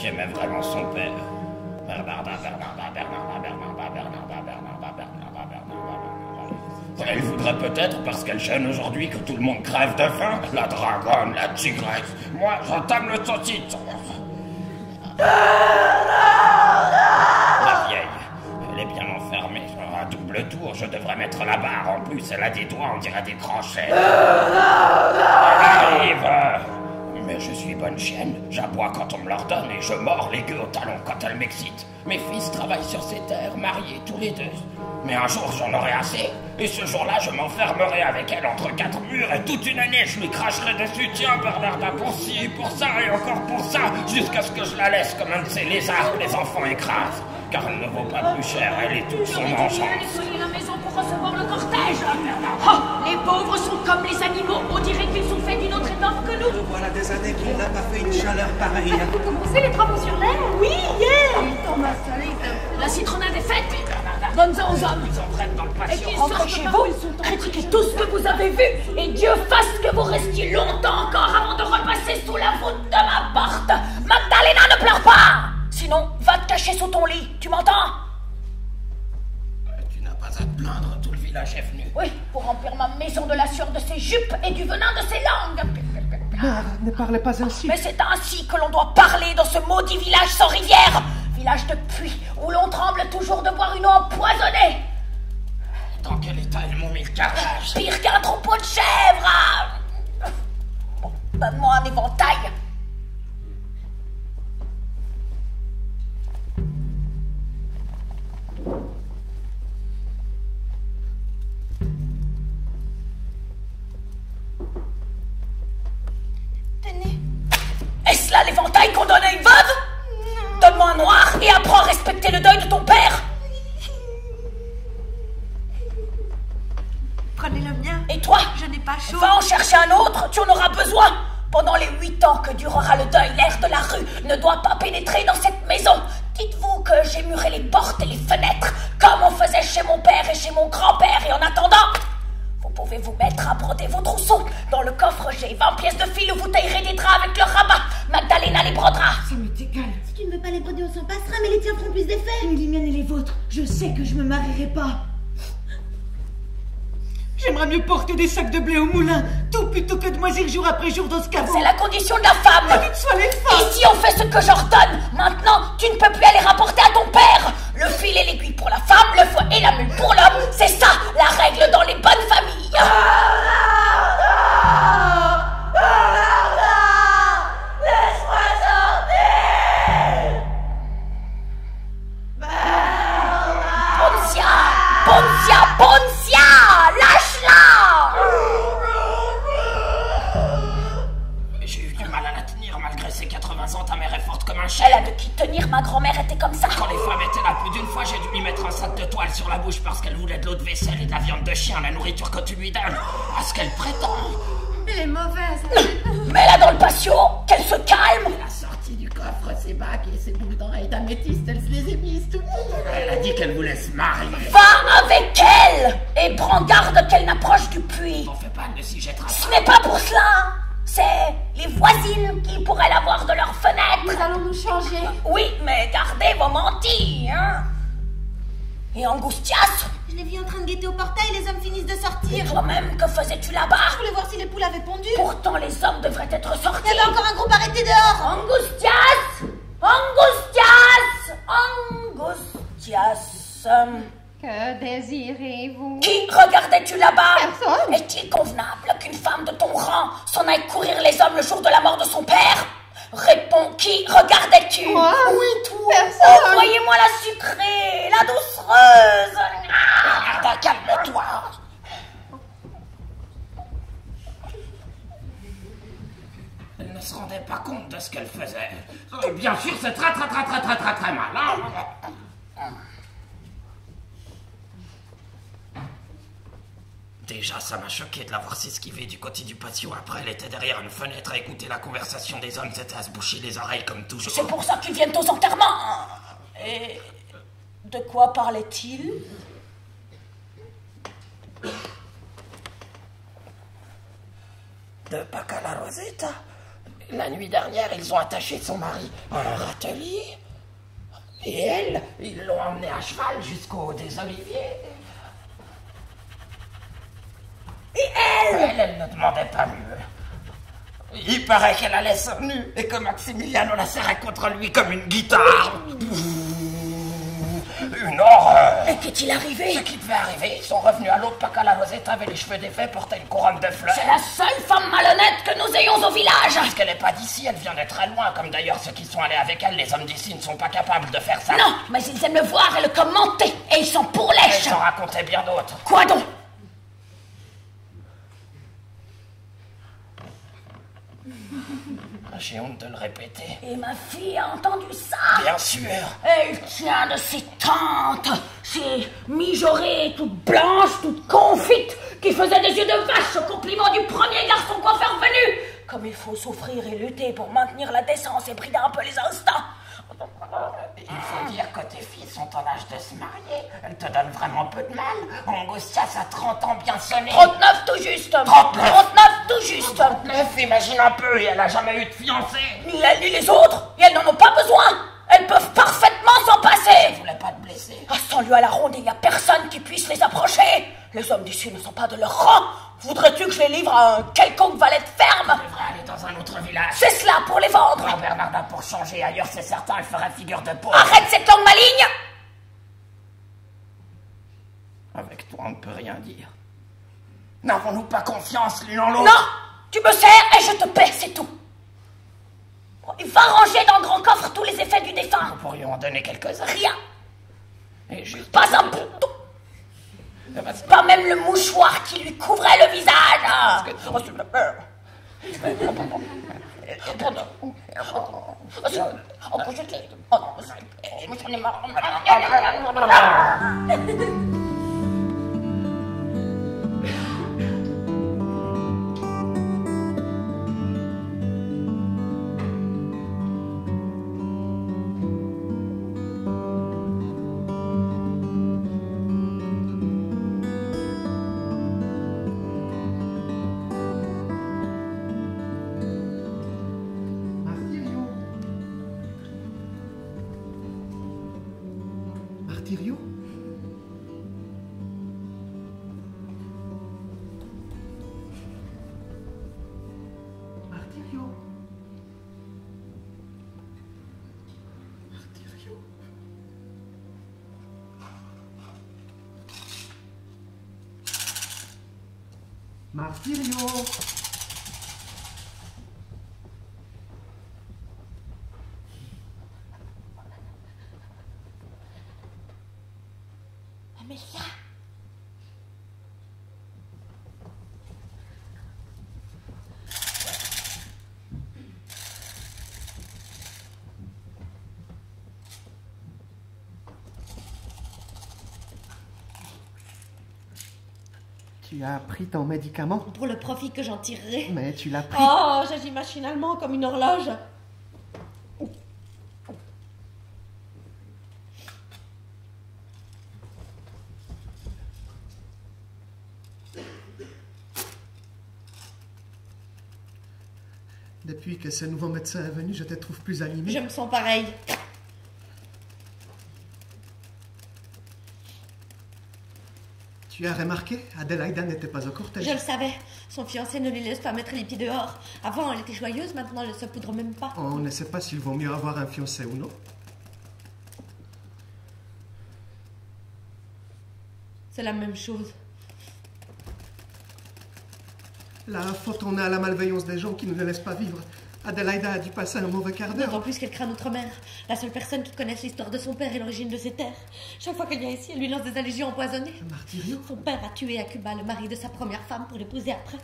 qui aimait vraiment son père. Bernarda, Bernarda, Bernarda, Bernarda, Bernarda, Bernarda, Bernarda, Bernarda. Elle voudrait peut-être, parce qu'elle gêne aujourd'hui, que tout le monde crève de faim. La dragonne, la tigresse. Moi, j'entame le saucisse. La vieille, elle est bien enfermée. À double tour, je devrais mettre la barre. En plus, elle a des doigts, on dirait des crochets. Elle arrive. Mais je suis bonne chienne. J'aboie quand on me l'ordonne et je mords les gueux au talon quand elle m'excite. Mes fils travaillent sur ces terres, mariés tous les deux. Mais un jour, j'en aurai assez. Et ce jour-là, je m'enfermerai avec elle entre quatre murs et toute une année, je lui cracherai dessus. Tiens, Bernarda, pour ci, pour ça et encore pour ça, jusqu'à ce que je la laisse comme un de ces lézards que les enfants écrasent. Car elle ne vaut pas plus cher, elle est toute son J'aurais le. Oh, les pauvres sont comme les animaux. On dirait qu'ils sont faits d'une autre étoffe que nous. Voilà des années qu'il n'a pas fait une chaleur pareille. Vous commencez les travaux sur l'air? Oui, hier. La citronnade est faite. Donne-en aux hommes. Et qu'ils rentrent chez vous, critiquez tout ce que vous avez vu. Et Dieu fasse que vous restiez longtemps encore avant de repasser sous la voûte de ma porte. Magdalena, ne pleure pas. Sinon, va te cacher sous ton lit. Tu m'entends? Tu n'as pas à te plaindre, tout le village est venu. Oui, pour remplir ma maison de la sueur de ses jupes et du venin de ses langues. Mère, ne parlez pas ainsi. Mais c'est ainsi que l'on doit parler dans ce maudit village sans rivière. Village de puits où l'on tremble toujours de boire une eau empoisonnée. Dans quel état ils m'ont mis le carrelage Pire qu'un troupeau de chèvres. Bon, donne-moi un éventail. Pas. J'aimerais mieux porter des sacs de blé au moulin, tout plutôt que de moisir jour après jour dans ce caveau. C'est la condition de la femme. Vite soit les femmes. Ici, on fait ce que j'ordonne. Maintenant, tu ne peux plus aller rapporter à ton père. Le fil et l'aiguille pour la femme, le foie et la mule pour l'homme. C'est ça, la règle dans les bonnes sac de toile sur la bouche parce qu'elle voulait de l'eau de vaisselle et de la viande de chien, la nourriture que tu lui donnes. À ce qu'elle prétend. Elle est mauvaise. Mets-la dans le patio, qu'elle se calme. Elle a sorti du coffre ses bagues et ses boucles d'oreilles d'améthyste. Elle se les a mises tout Elle a dit qu'elle voulait se marier. Va avec elle et prends garde qu'elle n'approche du puits. T'en fais pas, elle ne s'y jettera Ce pas. n'est pas pour cela. C'est les voisines qui pourraient la voir de leur fenêtre. Nous allons nous changer. Oui, mais gardez. Et Angoustias, Je l'ai vu en train de guetter au portail, les hommes finissent de et sortir. toi-même, que faisais-tu là-bas Je voulais voir si les poules avaient pondu. Pourtant, les hommes devraient être Il sortis. y avait encore un groupe arrêté dehors. Angoustias Angoustias Angoustias Que désirez-vous Qui regardais-tu là-bas Personne. Est-il convenable qu'une femme de ton rang s'en aille courir les hommes le jour de la mort de son père Réponds, qui regardais-tu Moi Oui, toi Personne. Envoyez-moi la sucrée, la doucereuse Arda, calme-toi. Elle ne se rendait pas compte de ce qu'elle faisait. Et bien sûr, c'est très très très très très très très mal. hein. Déjà, ça m'a choqué de la voir s'esquiver du côté du patio. Après, elle était derrière une fenêtre à écouter la conversation des hommes. C'était à se boucher les oreilles comme toujours. C'est pour ça qu'ils viennent aux enterrements. Et de quoi parlait-il? De Pacala Rosetta. La nuit dernière, ils ont attaché son mari à un râtelier. Et elle, ils l'ont emmenée à cheval jusqu'au des Oliviers. Et elle Elle, elle ne demandait pas mieux. Il paraît qu'elle allait sur nu et que Maximiliano la serrait contre lui comme une guitare. Une horreur Et qu'est-il arrivé? Ce qui devait arriver, ils sont revenus à l'autre Pacala Rosetta avait les cheveux défaits, portait une couronne de fleurs. C'est la seule femme malhonnête que nous ayons au village. Parce qu'elle n'est pas d'ici, elle vient de très loin, comme d'ailleurs ceux qui sont allés avec elle, les hommes d'ici ne sont pas capables de faire ça. Non, mais ils aiment le voir et le commenter. Et ils sont pour lèche. s'en racontait bien d'autres. Quoi donc? J'ai honte de le répéter. Et ma fille a entendu ça. Bien sûr. Elle tient de ses tantes, ces mijaurées toutes blanches, toutes confites, qui faisaient des yeux de vache au compliment du premier garçon coiffeur venu. Comme il faut souffrir et lutter pour maintenir la décence et brider un peu les instincts. Il faut dire que tes filles sont en âge de se marier. Elles te donnent vraiment peu de mal. Angustias a 30 ans bien sonné. 39 tout juste. 39. 39 tout juste. 39, imagine un peu, et elle a jamais eu de fiancé. Ni elle ni les autres. Et elles n'en ont pas besoin. Elles peuvent parfaitement s'en Je passer. voulais pas te blesser. À 100 lieues à la ronde, il n'y a personne qui puisse les approcher. Les hommes d'ici ne sont pas de leur rang. Voudrais-tu que je les livre à un quelconque valet de ferme? Je devrais aller dans un autre village. C'est cela pour les vendre. Grand Bernardin pour changer ailleurs, c'est certain, elle ferait figure de pauvre. Arrête cette langue maligne Avec toi, on ne peut rien dire. N'avons-nous pas confiance l'une en l'autre? Non Tu me sers et je te paie, c'est tout. Et Va ranger dans le grand coffre tous les effets du défunt. Nous pourrions en donner quelques-uns. Rien. Et juste... Pas un bouton. Eh Pas même le mouchoir qui lui couvrait le visage. Oh, tu me peur. Oh, oh, Oh non, c'est- oh, j'en ai marre. Tu as pris ton médicament Pour le profit que j'en tirerai. Mais tu l'as pris. Oh, j'agis machinalement comme une horloge. Depuis que ce nouveau médecin est venu, je te trouve plus animé. Je me sens pareil. Tu as remarqué Adélaïda n'était pas au cortège. Je le savais. Son fiancé ne lui laisse pas mettre les pieds dehors. Avant, elle était joyeuse, maintenant, elle ne se poudre même pas. On ne sait pas s'il vaut mieux avoir un fiancé ou non. C'est la même chose. La faute on a à la malveillance des gens qui ne laissent pas vivre. Adélaïda a dû passer un mauvais quart d'heure. D'autant plus qu'elle craint notre mère. La seule personne qui connaisse l'histoire de son père et l'origine de ses terres. Chaque fois qu'elle vient ici, elle lui lance des allusions empoisonnées. Martirio Son père a tué à Cuba le mari de sa première femme pour l'épouser après.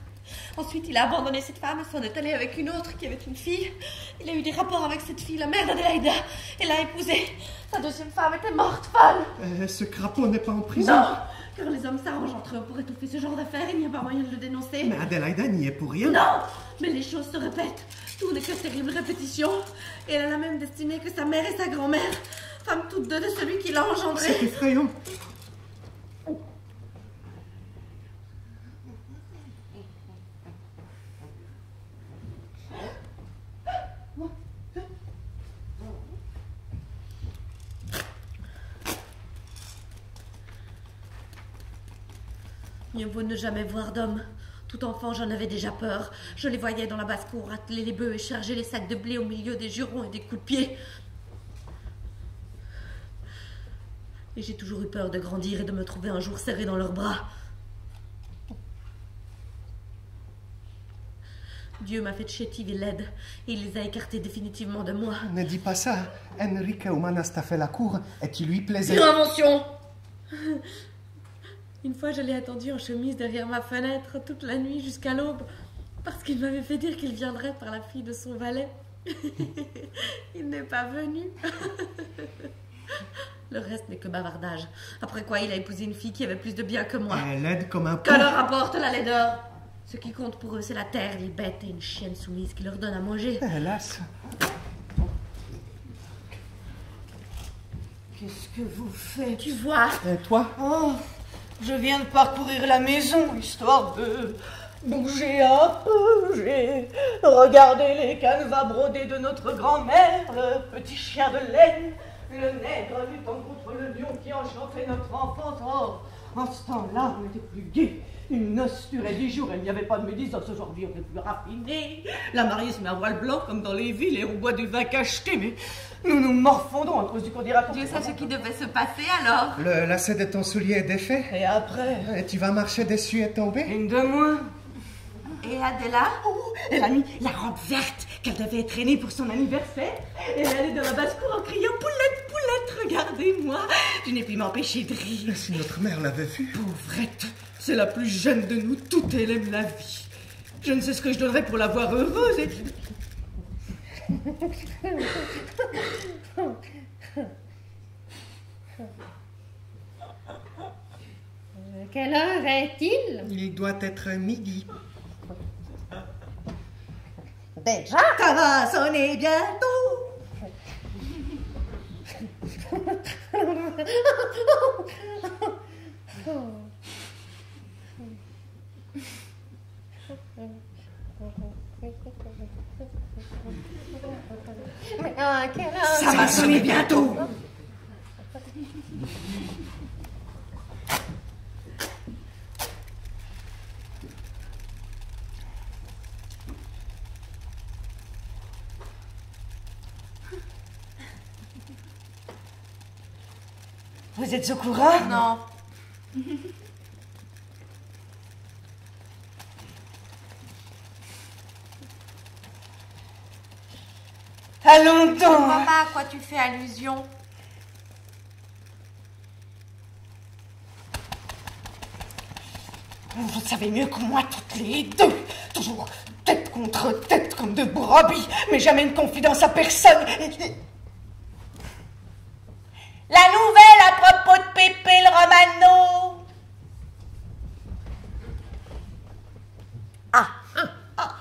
Ensuite, il a abandonné cette femme et s'en est allé avec une autre qui avait une fille. Il a eu des rapports avec cette fille, la mère d'Adélaïda, et l'a épousée. Sa deuxième femme était morte, folle. Euh, ce crapaud n'est pas en prison. Non Car les hommes s'arrangent entre eux pour étouffer ce genre d'affaires, il n'y a pas moyen de le dénoncer. Mais Adélaïda n'y est pour rien. Non Mais les choses se répètent. Tout n'est que terrible répétition. Et elle a la même destinée que sa mère et sa grand-mère. Femmes toutes deux de celui qui l'a C'est engendrée. effrayant. Mieux vaut ne jamais voir d'hommes. Tout enfant, j'en avais déjà peur. Je les voyais dans la basse-cour atteler les bœufs et charger les sacs de blé au milieu des jurons et des coups de pied. Et j'ai toujours eu peur de grandir et de me trouver un jour serré dans leurs bras. Dieu m'a fait chétive et laide, et il les a écartés définitivement de moi. Ne dis pas ça. Enrique Humanas t'a fait la cour et tu lui plaisais. Pure invention Une fois, je l'ai attendu en chemise derrière ma fenêtre toute la nuit jusqu'à l'aube, parce qu'il m'avait fait dire qu'il viendrait par la fille de son valet. il n'est pas venu. Le reste n'est que bavardage. Après quoi, il a épousé une fille qui avait plus de bien que moi. Elle aide comme un Que leur apporte la laideur? Ce qui compte pour eux, c'est la terre, les bêtes et une chienne soumise qui leur donne à manger. Hélas. Qu'est-ce que vous faites? Tu vois Et toi? Oh, je viens de parcourir la maison, histoire de bouger un peu. J'ai regardé les canevas brodés de notre grand-mère, le petit chien de laine, le nègre luttant contre le lion qui enchantait notre enfance. Oh, en ce temps-là, on était plus gai. Une noce durait dix jours, il n'y avait pas de médisance. Aujourd'hui, on est plus raffiné. La mariée se met à voile blanc comme dans les villes et on boit du vin cacheté, mais nous nous morfondons à cause du dira qu'on Dieu sait ce qui devait se passer alors. Le lacet de ton soulier est défait. Et après, Et tu vas marcher dessus et tomber? Une de moins. Et Adela? Oh, elle a mis la robe verte qu'elle devait traîner pour son anniversaire. Et elle allait dans la basse-cour en criant Poulette, Poulette, regardez-moi. Je n'ai pu m'empêcher de rire. Si notre mère l'avait vu. Pauvrette, c'est la plus jeune de nous toutes, elle aime la vie. Je ne sais ce que je donnerais pour la voir heureuse. Et... Quelle heure est-il? Il doit être midi. Déjà Ça va sonner bientôt. Mais à quelle heure Ça va sonner bientôt. Vous êtes au courant? Non. À longtemps. Maman, à quoi tu fais allusion Vous savez mieux que moi toutes les deux. Toujours tête contre tête comme de brebis, mais jamais une confidence à personne nouvelle à propos de Pépé le Romano. Ah, ah.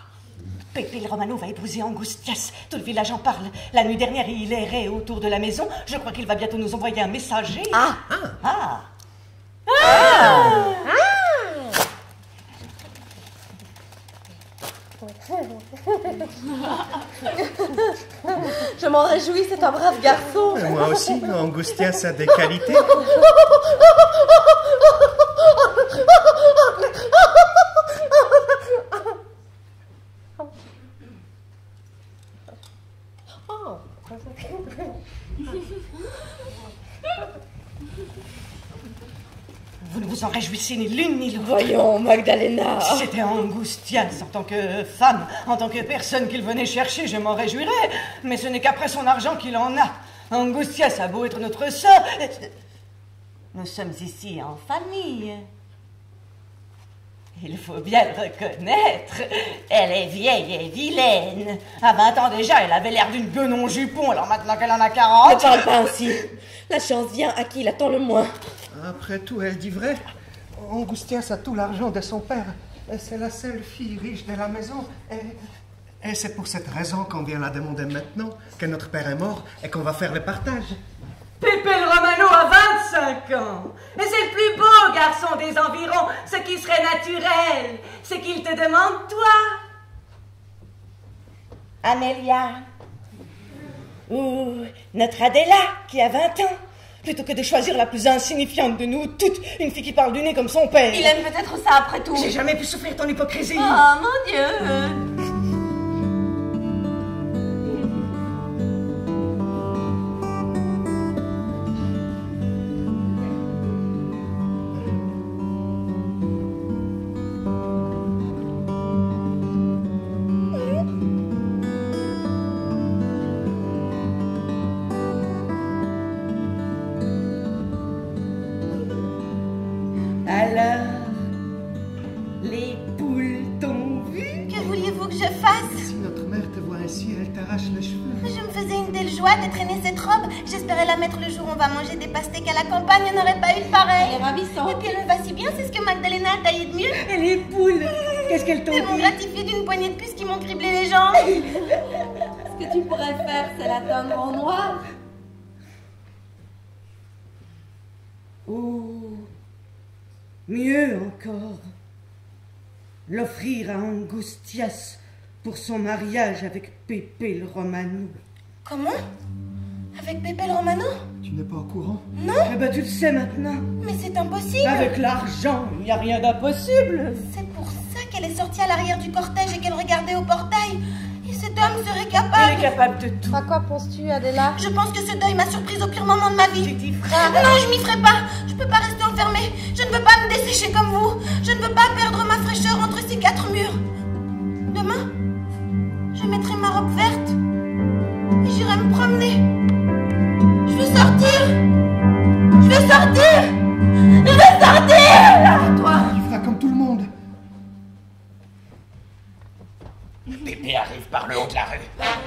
Pépé le Romano va épouser Angustias. Tout le village en parle. La nuit dernière, il errait autour de la maison. Je crois qu'il va bientôt nous envoyer un messager. Ah, ah. Je m'en réjouis, c'est un brave garçon. Moi aussi, Angustias a des qualités. Ne réjouissez ni l'une ni l'autre. Voyons, Magdalena. Si c'était Angustias en tant que femme, en tant que personne qu'il venait chercher, je m'en réjouirais. Mais ce n'est qu'après son argent qu'il en a. Angustias a beau être notre sœur. Nous sommes ici en famille. Il faut bien le reconnaître. Elle est vieille et vilaine. À 20 ans déjà, elle avait l'air d'une guenon jupon, alors maintenant qu'elle en a Ne 40. parle pas ainsi. La chance vient à qui l'attend le moins. Après tout, elle dit vrai. Angoustias a tout l'argent de son père. Et C'est la seule fille riche de la maison. Et, et c'est pour cette raison qu'on vient la demander maintenant, que notre père est mort et qu'on va faire le partage. Pépé le Romano a 25 ans. Et c'est le plus beau garçon des environs. Ce qui serait naturel, c'est qu'il te demande toi. Amélia. Ou notre Adéla, qui a 20 ans. Plutôt que de choisir la plus insignifiante de nous toutes, une fille qui parle du nez comme son père. Il aime peut-être ça après tout. J'ai jamais pu souffrir ton hypocrisie. Oh mon Dieu. Joie de traîner cette robe. J'espérais la mettre le jour où on va manger des pastèques à la campagne. On n'aurait pas eu de pareil. Elle est ravissante. Et puis elle me va si bien, c'est ce que Magdalena a taillé de mieux. Et les poules Qu'est-ce qu'elles t'ont Elles m'ont gratifié d'une poignée de puces qui m'ont criblé les jambes. Ce que tu pourrais faire, c'est l'atteindre en noir. Ou mieux encore, l'offrir à Angustias pour son mariage avec Pépé le Romano. Comment Avec Pépé le Romano Tu n'es pas au courant Eh ben tu le sais maintenant. Mais c'est impossible. Avec l'argent, il n'y a rien d'impossible. C'est pour ça qu'elle est sortie à l'arrière du cortège et qu'elle regardait au portail. Et cet homme serait Elle est capable. capable de tout. À quoi penses-tu, Adéla Je pense que ce deuil m'a surprise au pire moment de ma vie. Tu t'y feras. Non, je m'y ferai pas. Je peux pas rester enfermée. Je ne veux pas me dessécher comme vous. Je ne veux pas perdre ma fraîcheur entre ces quatre murs. Demain, je mettrai ma robe verte j'irai me promener. Je veux sortir. Je veux sortir. Je veux sortir. Toi Tu feras comme tout le monde. Pépé arrive par le haut de la rue.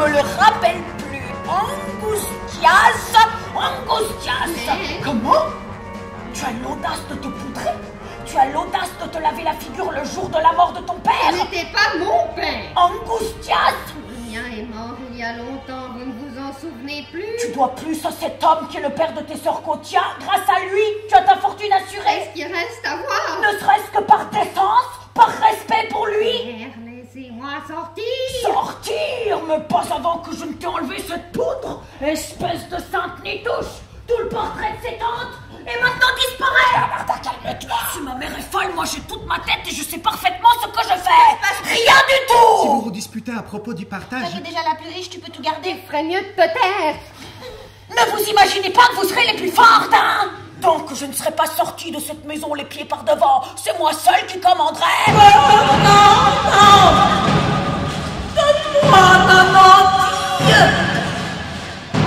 Me le rappelle plus. Angustias, Angustias. Comment? Tu as l'audace de te poudrer Tu as l'audace de te laver la figure le jour de la mort de ton père? N'était pas mon père. Angustias mien est mort il y a longtemps, vous ne vous en souvenez plus Tu dois plus à cet homme qui est le père de tes sœurs Cotia. Grâce à lui, tu as ta fortune assurée. Sortir Mais pas avant que je ne t'ai enlevé cette poudre Espèce de sainte nitouche. Tout le portrait de ses tantes Et maintenant disparaît Martha, calme-toi. Si ma mère est folle, moi j'ai toute ma tête et je sais parfaitement ce que je fais. Rien du tout. Si vous vous disputez à propos du partage, Toi qui déjà la plus riche, tu peux tout garder. Il ferait mieux de peut-être Ne vous imaginez pas que vous serez les plus fortes, hein. Tant que je ne serai pas sortie de cette maison les pieds par devant, c'est moi seule qui commanderai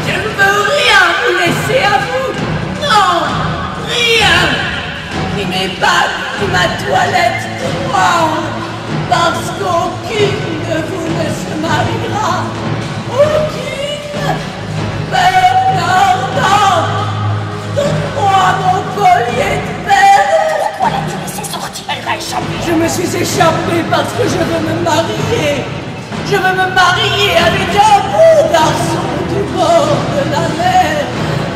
je ne veux rien vous laisser à vous, non, mes bagues et ma toilette noire, parce qu'aucune de vous ne se mariera. Aucune. Mais non, non Donne-moi mon collier de perles Pourquoi la tu s'est sortie? Elle m'a échappé Je me suis échappée parce que je veux me marier. Je veux me marier avec un beau garçon du bord de la mer.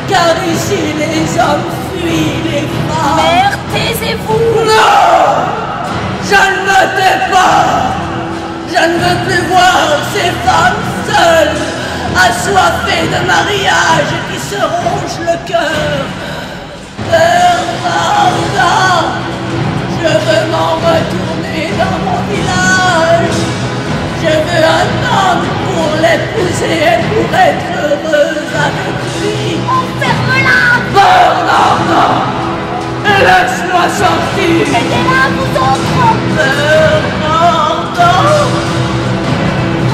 Car ici les hommes fuient les femmes. Mère, taisez-vous Non Je ne me tais pas Je ne veux plus voir ces femmes seules, assoiffées de mariage qui se rongent le cœur. Bernarda, je veux m'en retourner dans mon village. Je veux un homme pour l'épouser et pour être heureuse avec lui. Ferme-la Bernarda, laisse-moi sortir. Aidez-la, vous autres Bernarda,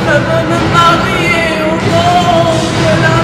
je veux me marier au bord de la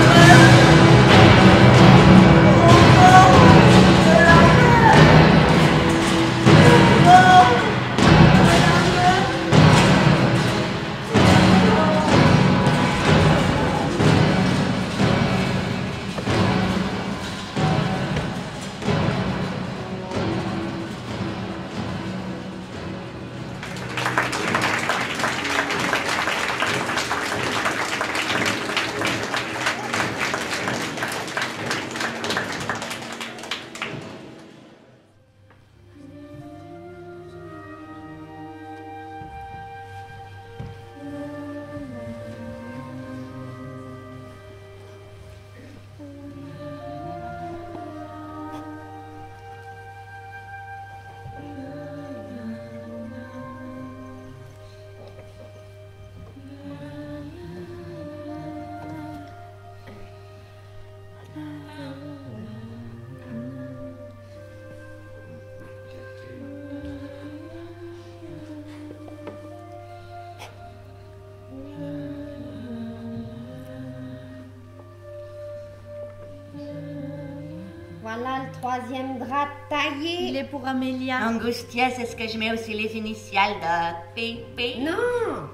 troisième drap taillé. Il est pour Amélia. Angustia, c'est ce que je mets aussi les initiales de PP. Non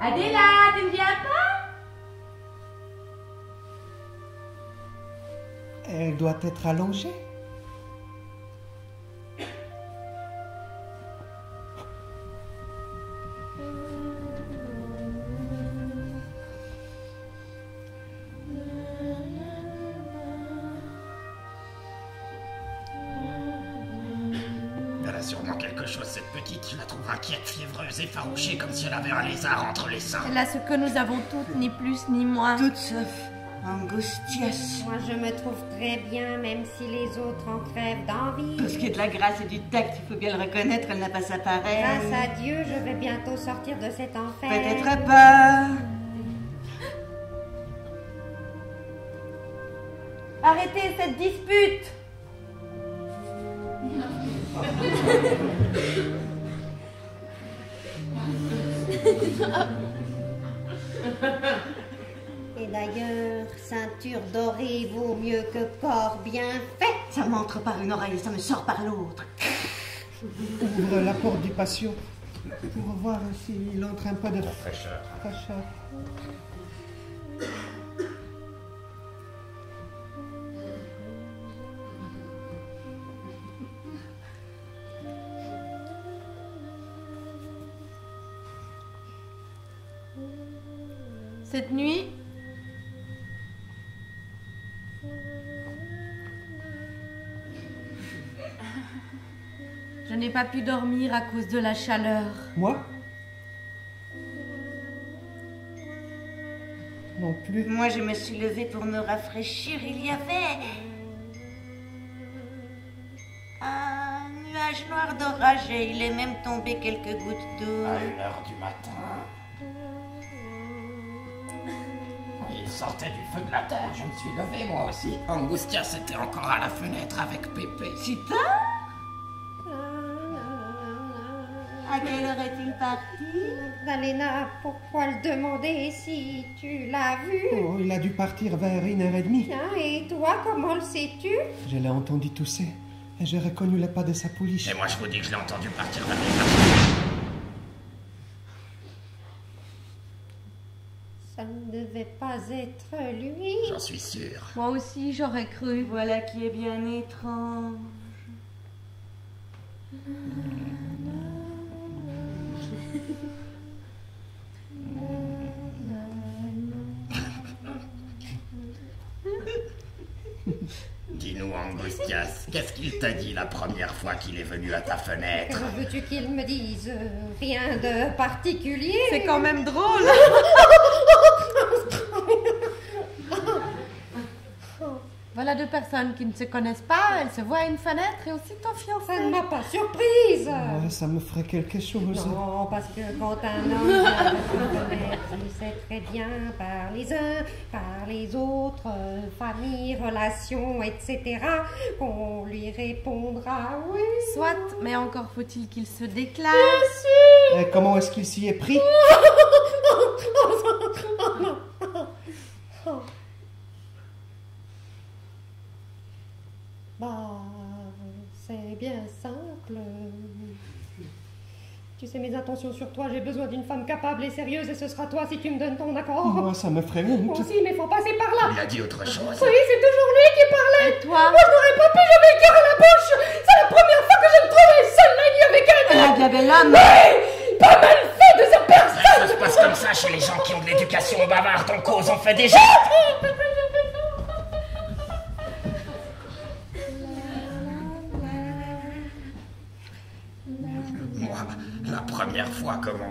Adéla, tu ne viens pas Elle doit être allongée. Ce que nous avons toutes, ni plus ni moins. Toutes sauf Angustias. Moi, je me trouve très bien, même si les autres en crèvent d'envie. Pour ce qui est de la grâce et du tact, il faut bien le reconnaître, elle n'a pas sa pareille. Grâce à Dieu, je vais bientôt sortir de cet enfer. Peut-être pas. Arrêtez cette dispute Et d'ailleurs, ceinture dorée vaut mieux que corps bien fait. Ça m'entre par une oreille et ça me sort par l'autre. Ouvre la porte du patio pour voir s'il entre un peu de Fraîcheur. fraîcheur. Cette nuit, je n'ai pas pu dormir à cause de la chaleur. Moi? Non plus. Moi, je me suis levée pour me rafraîchir. Il y avait un nuage noir d'orage et il est même tombé quelques gouttes d'eau. À une heure du matin. Sortait du feu de la terre, je me suis levé moi aussi. Angustias était encore à la fenêtre avec Pépé. Si tard À quelle heure est-il parti? Magdalena, pourquoi le demander si tu l'as vu? Oh, il a dû partir vers une heure et demie. Tiens, et toi, comment le sais-tu? Je l'ai entendu tousser et j'ai reconnu les pas de sa pouliche. Et moi je vous dis que je l'ai entendu partir vers les heures. Ça ne devait pas être lui. J'en suis sûr. Moi aussi, j'aurais cru. Voilà qui est bien étrange. Dis-nous, Angustias, qu'est-ce qu'il t'a dit la première fois qu'il est venu à ta fenêtre? Que veux-tu qu'il me dise? Rien de particulier. C'est quand même drôle. Voilà deux personnes qui ne se connaissent pas, elles se voient à une fenêtre et aussitôt Ça ne fiancées. m'a pas surprise. Ouais, ça me ferait quelque chose. Non, parce que quand un homme il sait très bien par les uns, par les autres, famille, relations, etc., qu'on lui répondra oui. Soit, mais encore faut-il qu'il se déclare. Et comment est-ce qu'il s'y est pris Bah, c'est bien simple. Tu sais mes intentions sur toi, j'ai besoin d'une femme capable et sérieuse et ce sera toi si tu me donnes ton accord. Moi, ça me ferait Moi honte. aussi, mais faut passer par là. Il a dit autre chose. Oui, c'est toujours lui qui parlait. Et toi Moi, je n'aurais pas pu, j'avais le cœur à la bouche. C'est la première fois que je me trouvais seule la nuit avec un La homme. gabelle Oui, pas mal fait de cette personne. Ça se passe comme ça chez les gens qui ont de l'éducation bavarde en cause. On fait déjà. Moi,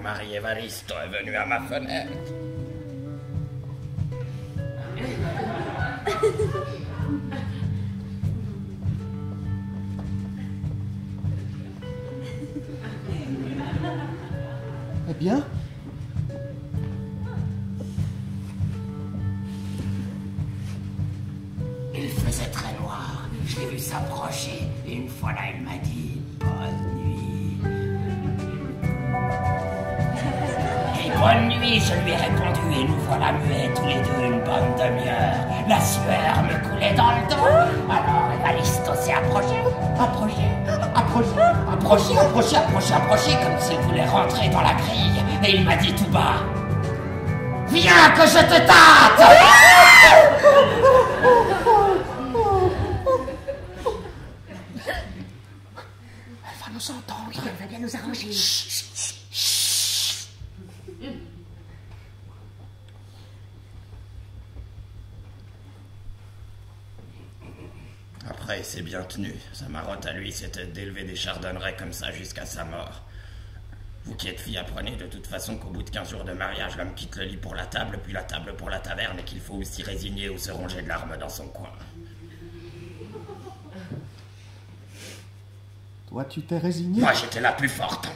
fois que mon mari Évaristo est venu à ma fenêtre, approché, approché, approché, comme s'il voulait rentrer dans la grille. Et il m'a dit tout bas Viens que je te tâte Elle va nous entendre. Elle va bien nous arranger. Après, il s'est bien tenu. Sa marotte à lui, c'était d'élever des chardonnerets comme ça jusqu'à sa mort. Vous qui êtes fille, apprenez de toute façon qu'au bout de 15 jours de mariage, l'homme quitte le lit pour la table, puis la table pour la taverne, et qu'il faut aussi résigner ou se ronger de larmes dans son coin. Toi, tu t'es résigné? Moi, j'étais la plus forte.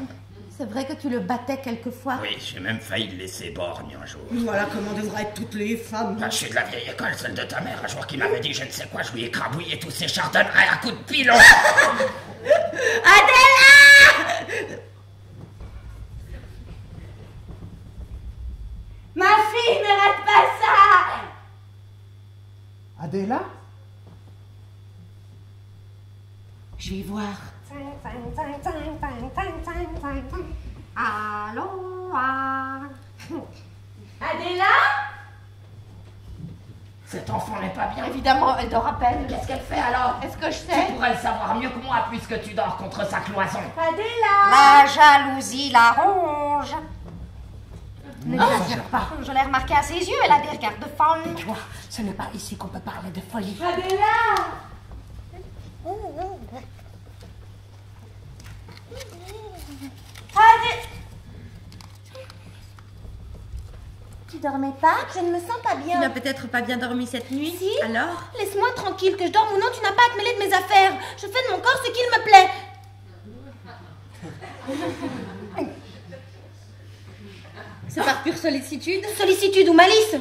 C'est vrai que tu le battais quelquefois. Oui, j'ai même failli le laisser borgne un jour. Voilà comment devraient être toutes les femmes. Ah, je suis de la vieille école, celle de ta mère. Un jour qui m'avait dit je ne sais quoi, je lui ai crabouillé tous ses chardonnerets à coups de pilon. Ma fille, ne rate pas ça Adéla Je vais voir. Allô, ah. Adéla Cet enfant n'est pas bien. Évidemment, elle dort à peine. Qu'est-ce qu'elle fait alors? Est-ce que je Tu sais pourrais le savoir mieux que moi puisque tu dors contre sa cloison. Adéla La jalousie la ronge. Ne l'exagère pas. Je l'ai remarqué à ses yeux, elle a des regards de folle. Toi, ce n'est pas ici qu'on peut parler de folie. Adéla pas Je ne me sens pas Tu bien. n'as peut-être pas bien dormi cette nuit Si. Alors Laisse-moi tranquille, que je dorme ou non, tu n'as pas à te mêler de mes affaires. Je fais de mon corps ce qu'il me plaît. C'est par pure sollicitude Sollicitude ou malice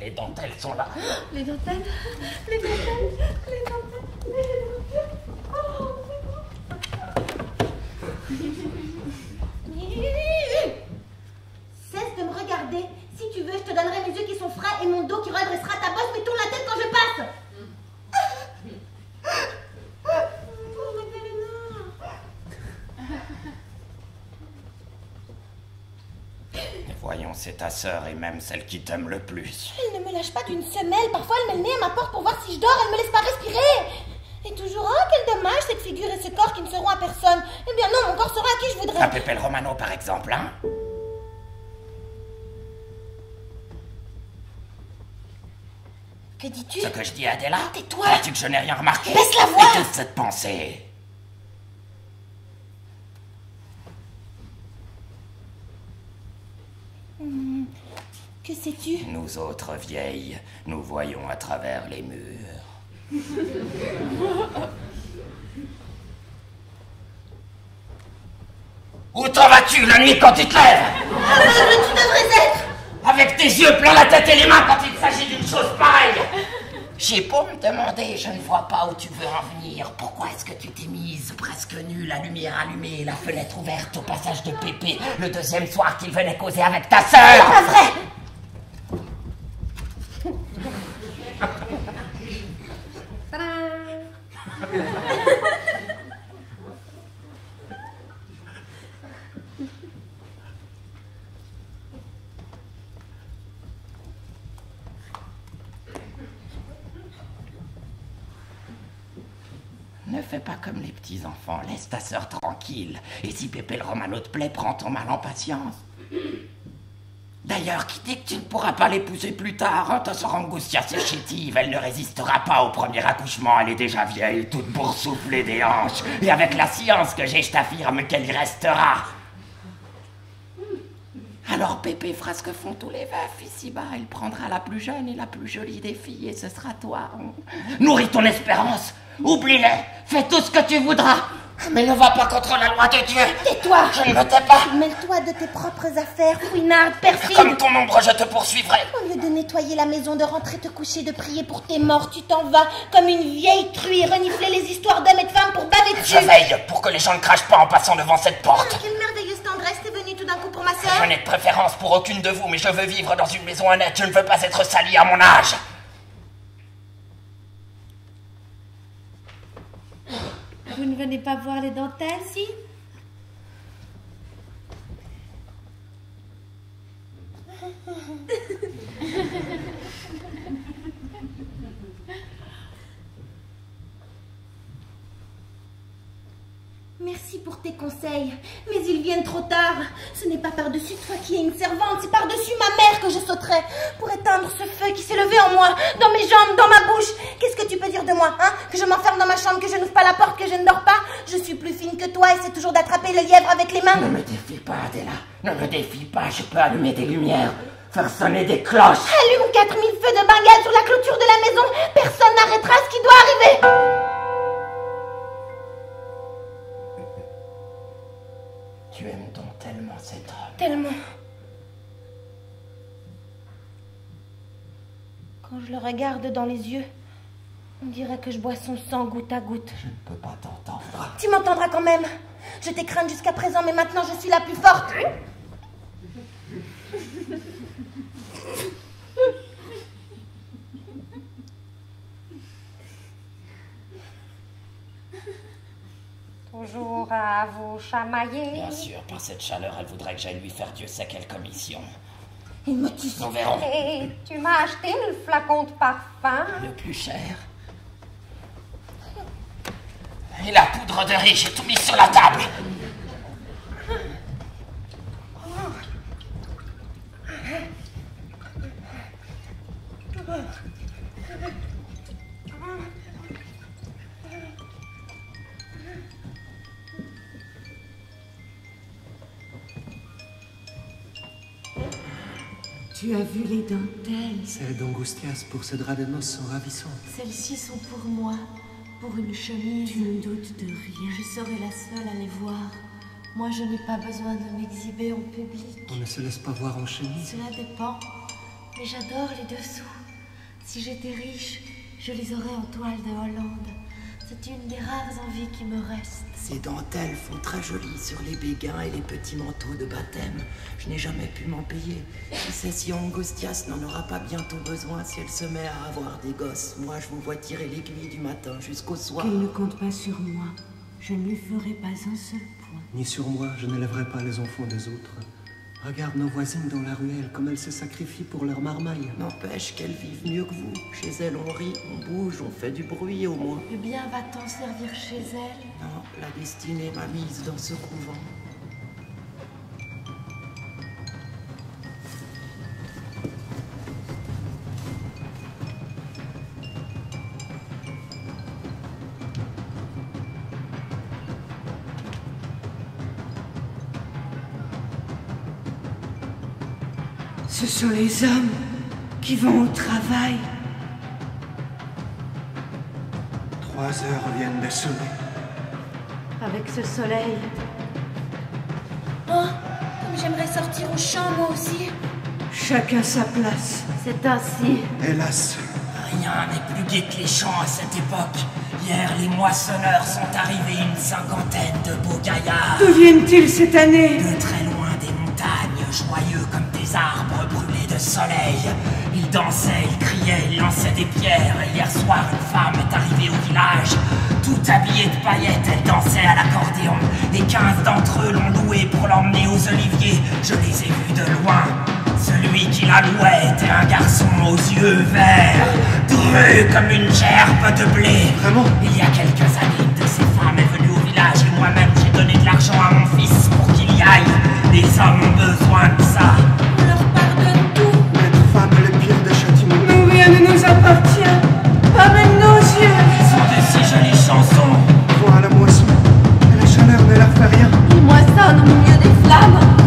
les dentelles sont là. Les dentelles, les dentelles, les dentelles, les dentelles. Oh, Cesse de me regarder. Si tu veux, je te donnerai mes yeux qui sont frais et mon dos qui redressera ta bosse, mais tourne la tête quand je passe. voyons, c'est ta sœur et même celle qui t'aime le plus. Elle ne me lâche pas d'une semelle. Parfois, elle met le nez à ma porte pour voir si je dors. Elle me laisse pas respirer. Et toujours, oh, quel dommage, cette figure et ce corps qui ne seront à personne. Eh bien non, mon corps sera à qui je voudrais. Pepe le Romano, par exemple, hein Que dis-tu? Ce que je dis à Adela Tais-toi. Crois-tu que je n'ai rien remarqué? Baisse la voix. Que cette pensée sais-tu? Nous autres vieilles, nous voyons à travers les murs. Où t'en vas-tu la nuit quand tu te lèves Ah, tu devrais être? Avec tes yeux plein la tête et les mains quand il s'agit d'une chose pareille. J'ai beau me demander, je ne vois pas où tu veux en venir. Pourquoi est-ce que tu t'es mise presque nue, la lumière allumée, la fenêtre ouverte au passage de Pépé, le deuxième soir qu'il venait causer avec ta sœur? Pas vrai Tadam Ne fais pas comme laisse ta sœur tranquille. Et si Pépé le Romano te plaît, prends ton mal en patience. D'ailleurs, qui dit que tu ne pourras pas l'épouser plus tard hein, Ta sœur Angustia, c'est chétive, elle ne résistera pas au premier accouchement, elle est déjà vieille, toute boursouflée des hanches. Et avec la science que j'ai, je t'affirme qu'elle y restera. Alors Pépé fera ce que font tous les veufs ici-bas. Il prendra la plus jeune et la plus jolie des filles et ce sera toi. Nourris ton espérance. Oublie-les. Fais tout ce que tu voudras. Mais ne va pas contre la loi de Dieu. Tais-toi Je ne me tais pas. Mêle-toi de tes propres affaires, fouinarde, perfide Comme ton ombre, je te poursuivrai. Au lieu de nettoyer la maison, de rentrer te coucher, de prier pour tes morts, tu t'en vas comme une vieille truie renifler les histoires d'hommes et de femmes pour baver dessus. Je veille pour que les gens ne crachent pas en passant devant cette porte. Je n'ai de préférence pour aucune de vous, mais je veux vivre dans une maison honnête. Je ne veux pas être sali à mon âge. Vous ne venez pas voir les dentelles, si? Merci pour tes conseils, mais ils viennent trop tard. Ce n'est pas par-dessus toi qui es une servante, c'est par-dessus ma mère que je sauterai pour éteindre ce feu qui s'est levé en moi, dans mes jambes, dans ma bouche. Qu'est-ce que tu peux dire de moi, hein? Que je m'enferme dans ma chambre, que je n'ouvre pas la porte, que je ne dors pas? Je suis plus fine que toi et c'est toujours d'attraper le lièvre avec les mains. Ne me défie pas, Adela. Ne me défie pas. Je peux allumer des lumières, faire sonner des cloches. Allume 4000 feux de bengale sur la clôture de la maison. Personne n'arrêtera ce qui doit arriver. Cet homme. Tellement. Quand je le regarde dans les yeux, on dirait que je bois son sang goutte à goutte. Je ne peux pas t'entendre. Tu m'entendras quand même. Je t'ai crainte jusqu'à présent, mais maintenant je suis la plus forte. Toujours à vous chamailler. Bien sûr, par cette chaleur, elle voudrait que j'aille lui faire Dieu sait quelle commission. Il me tue. Nous verrons. Et tu m'as acheté le flacon de parfum. Le plus cher. Et la poudre de riz, j'ai tout mis sur la table. Tu as vu les dentelles Celles d'Angustias pour ce drap de noces sont ravissantes. Celles-ci sont pour moi, pour une chemise. Tu ne doutes de rien. Je serai la seule à les voir. Moi, je n'ai pas besoin de m'exhiber en public. On ne se laisse pas voir en chemise. Cela dépend. Mais j'adore les dessous. Si j'étais riche, je les aurais en toile de Hollande. C'est une des rares envies qui me restent. Ces dentelles font très joli sur les béguins et les petits manteaux de baptême. Je n'ai jamais pu m'en payer. Qui sait si Angustias n'en aura pas bientôt besoin si elle se met à avoir des gosses. Moi, je vous vois tirer l'aiguille du matin jusqu'au soir. Qu'elle ne compte pas sur moi. Je ne lui ferai pas un seul point. Ni sur moi, je n'élèverai pas les enfants des autres. Regarde nos voisines dans la ruelle, comme elles se sacrifient pour leur marmaille. N'empêche qu'elles vivent mieux que vous. Chez elles, on rit, on bouge, on fait du bruit au moins. Eh bien, va-t'en servir chez elle Non, la destinée m'a mise dans ce couvent. Ce sont les hommes qui vont au travail. Trois heures viennent de sonner. avec ce soleil. Oh, comme j'aimerais sortir au champ, moi aussi. Chacun sa place. C'est ainsi. Hélas, Rien n'est plus gai que les champs à cette époque. Hier, les moissonneurs sont arrivés une cinquantaine de beaux gaillards. D'où viennent-ils cette année? De très soleil. Ils dansaient, ils criaient, ils lançaient des pierres. Et hier soir, une femme est arrivée au village. Tout habillée de paillettes, elle dansait à l'accordéon. Et quinze d'entre eux l'ont louée pour l'emmener aux oliviers. Je les ai vus de loin. Celui qui la louait était un garçon aux yeux verts, dru comme une gerbe de blé. Vraiment? Il y a quelques années, une de ces femmes est venue au village et moi-même j'ai donné de l'argent à mon fils pour qu'il y aille. Les hommes ont besoin de ça. Ils moissonnent au milieu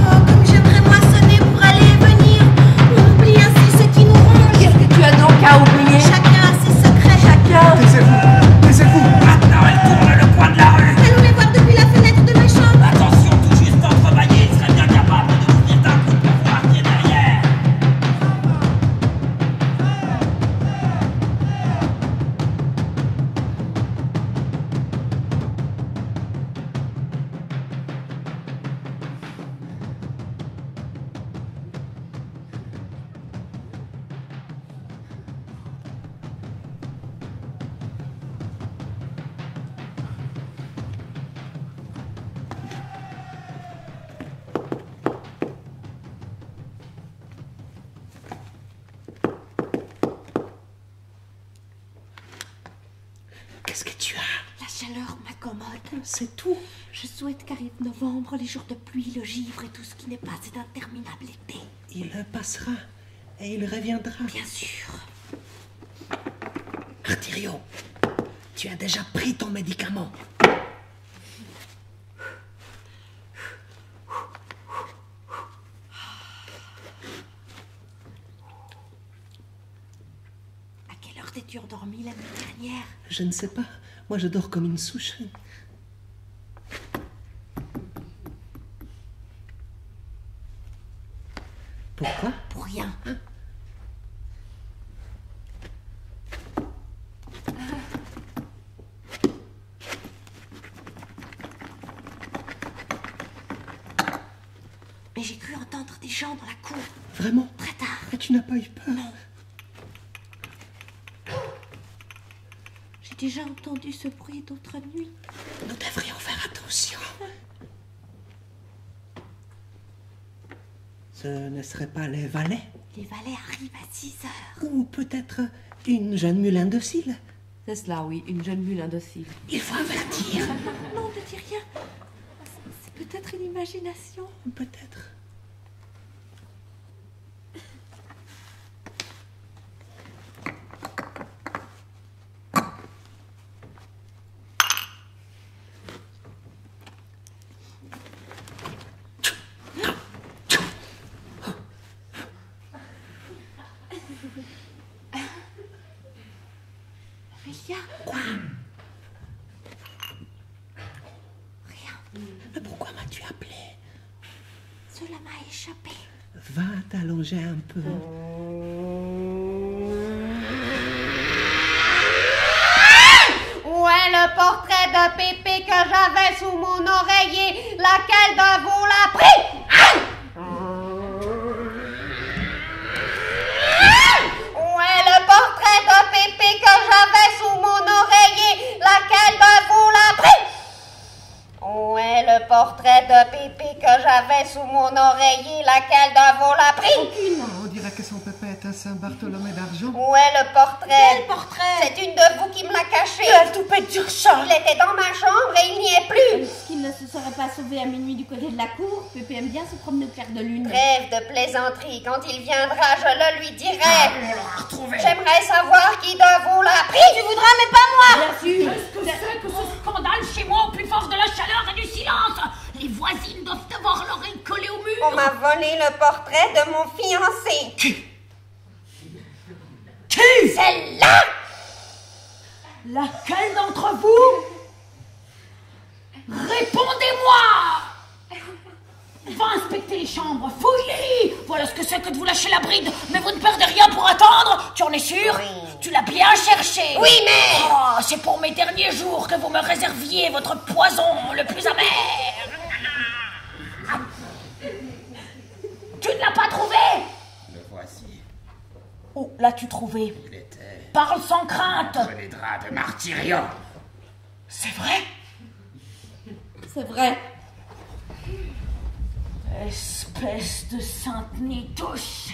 C'est tout. Je souhaite qu'arrive novembre, les jours de pluie, le givre et tout ce qui n'est pas cet interminable été. Il passera et il reviendra. Bien sûr. Artirio, tu as déjà pris ton médicament. À quelle heure t'es-tu endormi la nuit dernière? Je ne sais pas. Moi, je dors comme une souche. Pourquoi Pour rien. Mais j'ai cru entendre des gens dans la cour. Vraiment Très tard. Et tu n'as pas eu peur J'ai déjà entendu ce bruit d'autres nuits. Nous devrions faire attention. Ce ne serait pas les valets Les valets arrivent à 6 heures. Ou peut-être une jeune mule indocile C'est cela, oui, une jeune mule indocile. Il faut avertir. Non, ne dis rien. C'est peut-être une imagination. Peut-être. Amélia Quoi Rien. Mais pourquoi m'as-tu appelé Cela m'a échappé. Va t'allonger un peu. Où est le portrait de Pépé que j'avais sous mon oreiller Laquelle de vous l'a pris Hein Où est le portrait de Pépé que j'avais sous mon oreiller Laquelle de vous l'a pris Où est le portrait de Pipi que j'avais sous mon oreiller Laquelle de vous l'a pris? On dirait que son pépé est un Saint-Bartholomew d'argent. Où est le portrait? Quel portrait? C'est une de vous qui me l'a caché. La toupette d'Urchat Il était dans ma chambre et il n'y est plus. Est-ce qu'il ne se serait pas sauvé à minuit du côté de la cour? Pépé aime bien se promener au clair de lune. Trêve de plaisanterie. Quand il viendra, je le lui dirai. On l'a retrouvé. J'aimerais savoir qui de vous l'a pris. Tu voudras, mais pas moi Bien sûr. Qu'est-ce que c'est que ce scandale chez moi au plus fort de la chaleur et du silence Les voisines doivent avoir l'oreille collée au mur. On m'a volé le portrait de mon fiancé. Qui Celle-là Laquelle d'entre vous? Répondez-moi Va inspecter les chambres, fouille Voilà ce que c'est que de vous lâcher la bride. Mais vous ne perdez rien pour attendre. Tu en es sûr Tu l'as bien cherché. Oui, mais- Oh, c'est pour mes derniers jours que vous me réserviez votre poison le plus amer. Tu ne l'as pas trouvé. Le voici. Où l'as-tu trouvé? Il était Parle sans crainte. les draps de Martyrio. C'est vrai? C'est vrai. Espèce de sainte nitouche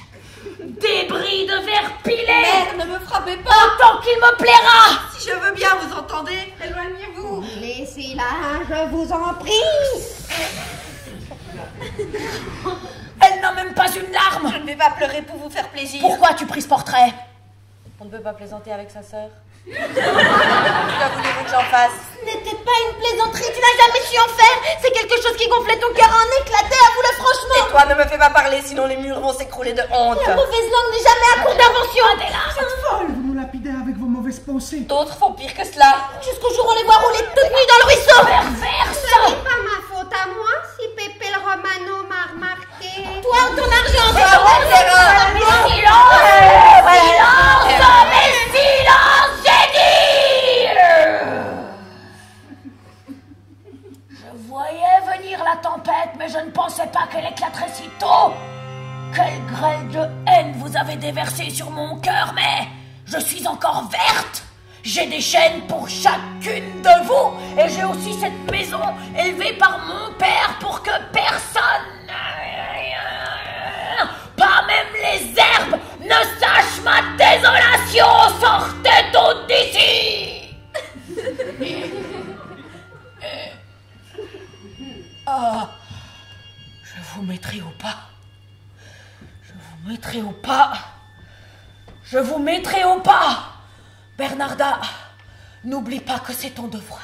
Débris de verre pilé. Mère, ne me frappez pas. Autant qu'il me plaira. Si je veux bien, vous entendez. Éloignez-vous. Laissez-la, je vous en prie. Elle n'a même pas une larme. Je ne vais pas pleurer pour vous faire plaisir. Pourquoi as-tu pris ce portrait? On ne peut pas plaisanter avec sa sœur. Que voulez-vous que j'en fasse? Ce n'était pas une plaisanterie, tu n'as jamais su en faire. C'est quelque chose qui gonflait ton cœur en éclatait, avoue-le franchement. Et toi, ne me fais pas parler, sinon les murs vont s'écrouler de honte. La mauvaise langue n'est jamais à court d'invention Folle, vous nous lapidez avec vos mauvaises pensées. D'autres font pire que cela. Jusqu'au jour où on les voit rouler toute nuit dans le ruisseau. Ce n'est pas ma faute à moi si Pépé le Romano m'a remarqué. Toi, ton argent, silence Silence Mais silence, j'ai dit Je voyais venir la tempête, mais je ne pensais pas qu'elle éclaterait si tôt. Quelle grêle de haine vous avez déversée sur mon cœur, mais je suis encore verte. J'ai des chaînes pour chacune de vous et j'ai aussi cette maison élevée par mon père pour que personne, mettrai au pas. Je vous mettrai au pas. Je vous mettrai au pas. Bernarda, n'oublie pas que c'est ton devoir.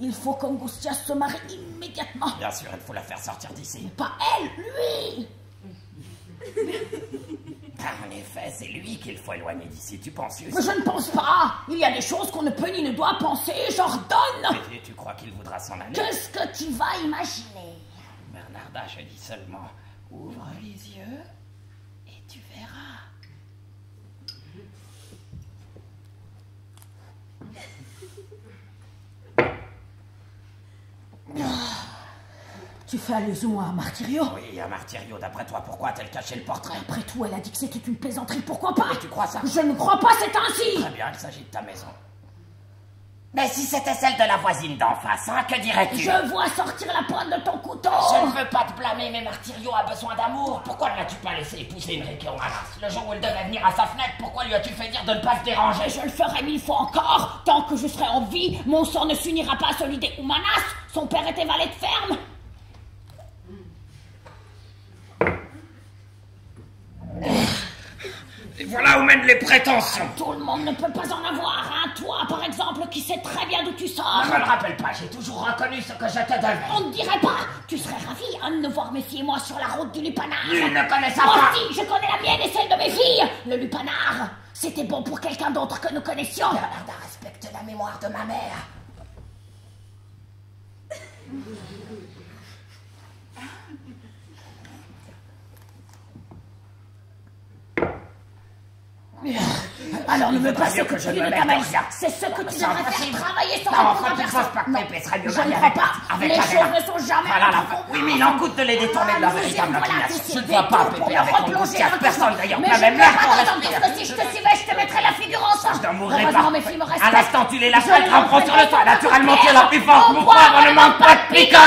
Il faut qu'Angustia se marie immédiatement. Bien sûr, il faut la faire sortir d'ici. Pas elle, lui Ah, En effet, c'est lui qu'il faut éloigner d'ici, tu penses juste Mais je ne pense pas. Il y a des choses qu'on ne peut ni ne doit penser. J'ordonne. Et tu crois qu'il voudra s'en aller? Qu'est-ce que tu vas imaginer? Bernarda, je dis seulement, ouvre les yeux et tu verras. Tu fais allusion à Martyrio? Oui, à Martyrio, d'après toi, pourquoi a-t-elle caché le portrait? Après tout, elle a dit que c'était une plaisanterie. Pourquoi pas? Et tu crois ça? Je ne crois pas, c'est ainsi. Très bien, il s'agit de ta maison. Mais si c'était celle de la voisine d'en face, hein, que dirais-tu? Je vois sortir la pointe de ton couteau. Je ne veux pas te blâmer, mais Martyrio a besoin d'amour. Pourquoi ne l'as-tu pas laissé épouser une Romanas Le jour où elle devait venir à sa fenêtre, pourquoi lui as-tu fait dire de ne pas se déranger? Je le ferai mille fois encore. Tant que je serai en vie, mon sang ne s'unira pas à celui des Humanas. Son père était valet de ferme. Et voilà où mènent les prétentions Tout le monde ne peut pas en avoir. Hein. Toi, par exemple, qui sais très bien d'où tu sors. Ne me le rappelle pas, j'ai toujours reconnu ce que je te devais. On ne dirait pas. Tu serais ravi hein, de nous voir mes filles et moi sur la route du lupanar. Il ne ça Moi pas. aussi, je connais la mienne et celle de mes filles. Le lupanar, c'était bon pour quelqu'un d'autre que nous connaissions. Bernarda respecte la mémoire de ma mère. Alors ne me passe mieux que que tu je malice. bien. C'est ce que tu devrais faire travailler sans Non, tu pas que Non, mieux je ne crois pas. avec Les choses ne sont jamais là là, ainsi qu'on oui, mais il en coûte de les détourner de la véritable voilà, inclination. tu Je ne vois pas Pépé pour avec ton le Personne d'ailleurs, Mais pas je même pas t'entendre, respirer. parce que si je te suivais, je te mettrais la figure en sang. Je n'en mourrai pas. À l'instant, tu les Je lâcherais, leur tremperont sur le toit. pas Naturellement, tu es la plus forte. Mon poivre ne manque pas de piquant.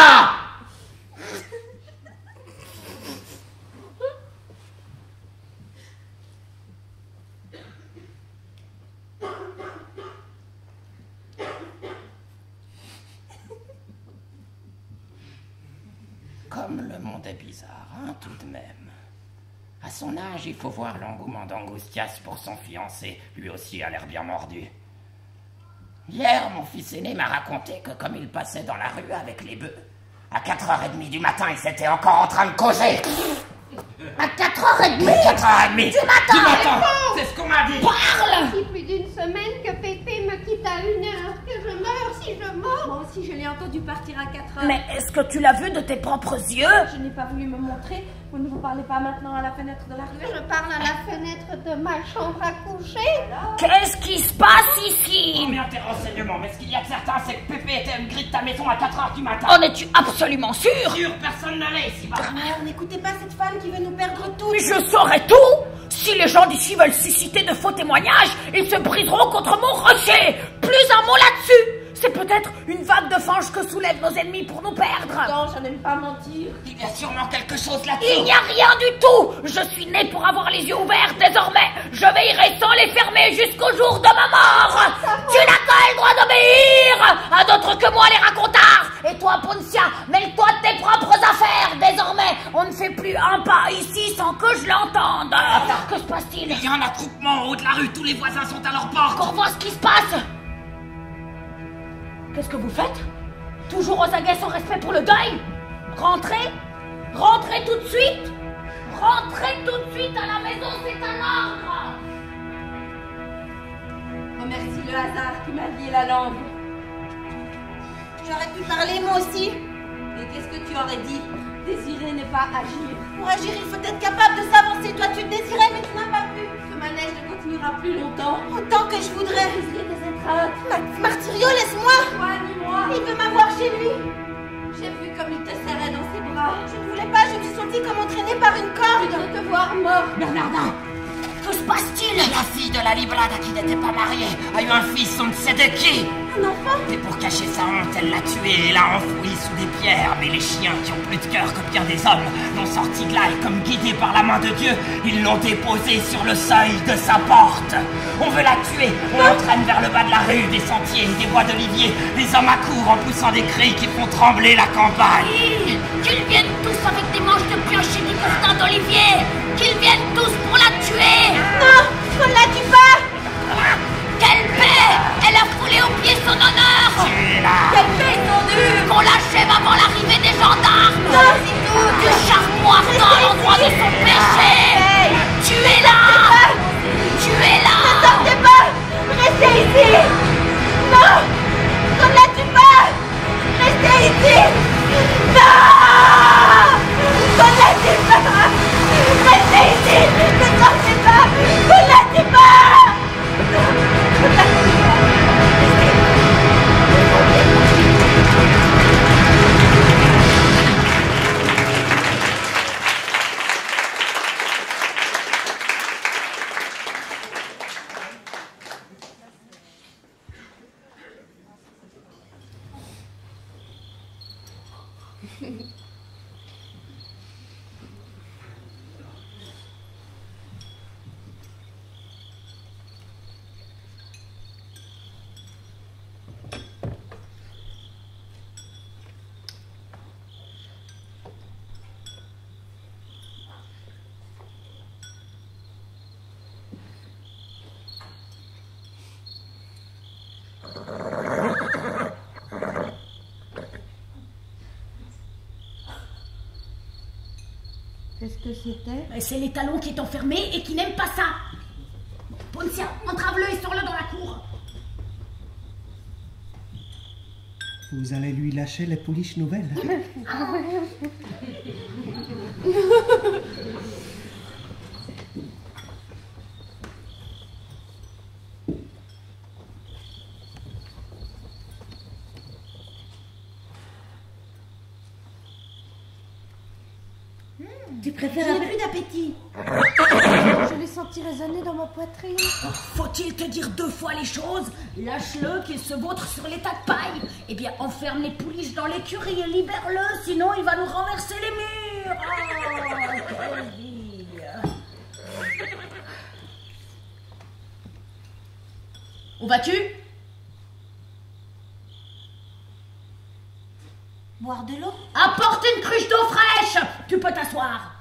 Comme le monde est bizarre, hein, tout de même. À son âge, il faut voir l'engouement d'Angustias pour son fiancé. Lui aussi a l'air bien mordu. Hier, mon fils aîné m'a raconté que comme il passait dans la rue avec les bœufs, à 4h30 du matin, il s'était encore en train de causer. À 4h30 4h30 Du matin Du matin C'est ce qu'on m'a dit Parle Depuis plus d'une semaine que Pépé me quitte à une heure, que je meurs si je meurs. Moi aussi, je l'ai entendu partir à 4 heures. Mais est-ce que tu l'as vu de tes propres yeux Je n'ai pas voulu me montrer. Vous ne vous parlez pas maintenant à la fenêtre de la rue Je parle à la fenêtre de ma chambre à coucher. Qu'est-ce qui se passe ici? Combien tes renseignements Mais ce qu'il y a de certain, c'est que Pépé était à une grille de ta maison à 4h du matin? En es-tu absolument sûr? Sûr, personne ne l'est ici-bas. Mère, n'écoutez pas cette femme qui veut nous perdre tous. Mais je saurai tout Si les gens d'ici veulent susciter de faux témoignages, ils se briseront contre mon rocher Plus un mot là-dessus C'est peut-être une vague de fange que soulèvent nos ennemis pour nous perdre. Non, je n'aime pas mentir. Il y a sûrement quelque chose Il là-dessous. n'y a rien du tout. Je suis né pour avoir les yeux ouverts désormais. Je veillerai sans les fermer jusqu'au jour de ma mort. Tu n'as pas le droit d'obéir à d'autres que moi les racontards. Et toi, Poncia, mêle-toi de tes propres affaires. Désormais, on ne fait plus un pas ici sans que je l'entende. Que se passe-t-il? Il y a un attroupement en haut de la rue, tous les voisins sont à leur porte. Qu'on voit ce qui se passe Qu'est-ce que vous faites? Toujours aux aguets sans respect pour le deuil? Rentrez Rentrez tout de suite Rentrez tout de suite à la maison, c'est un ordre Remercie le hasard qui m'a lié la langue. J'aurais pu parler moi aussi. Et qu'est-ce que tu aurais dit? Désirer n'est pas agir. Pour agir, il faut être capable de s'avancer. Toi, tu le désirais, mais tu n'as pas manège ne continuera plus longtemps. Autant que je voudrais. Désirer des étreintes. Ma- Martirio, laisse-moi. Soigne-moi. Il veut m'avoir chez lui. J'ai vu comme il te serrait dans ses bras. Je ne voulais pas, je me suis sentie comme entraînée par une corde. De te voir mort. Bernardin Que se passe-t-il? La fille de la Librade à qui n'était pas mariée a eu un fils, on ne sait de qui. Un enfant Et pour cacher sa honte, elle l'a tué et l'a enfoui sous des pierres. Mais les chiens, qui ont plus de cœur que bien des hommes, l'ont sorti de là et comme guidés par la main de Dieu, ils l'ont déposée sur le seuil de sa porte. On veut la tuer, on l'entraîne vers le bas de la rue, des sentiers, des bois d'olivier. Les hommes accourent en poussant des cris qui font trembler la campagne. Qu'ils viennent tous avec des manches de pioche et des coussins d'olivier Qu'ils viennent tous pour la tuer Non, on ne la tue pas. Paix Elle a foulé aux pieds son honneur Quelle paix Qu'on l'achève avant l'arrivée des gendarmes Non. Du charbon ardent à l'endroit de son péché Tuez-la Tuez-la Sortez pas. Restez ici. Non, on ne la tue pas. Restez ici. Non, on ne la tue pas. Restez ici. Ne sortez pas. Ne la ne la tue pas. Qu'est-ce que c'était. C'est les talons qui est enfermé et qui n'aime pas ça. Poncia, entrave-le et sors-le dans la cour. Vous allez lui lâcher les pouliches nouvelles. Tu préfères J'ai un plus d'appétit. Je l'ai senti résonner dans ma poitrine. Faut-il dire deux fois les choses Lâche-le qu'il se vautre sur les tas de paille. Eh bien, enferme les pouliches dans l'écurie et libère-le, sinon il va nous renverser les murs. Oh. Où vas-tu Boire de l'eau Apporte une cruche d'eau fraîche Tu peux t'asseoir.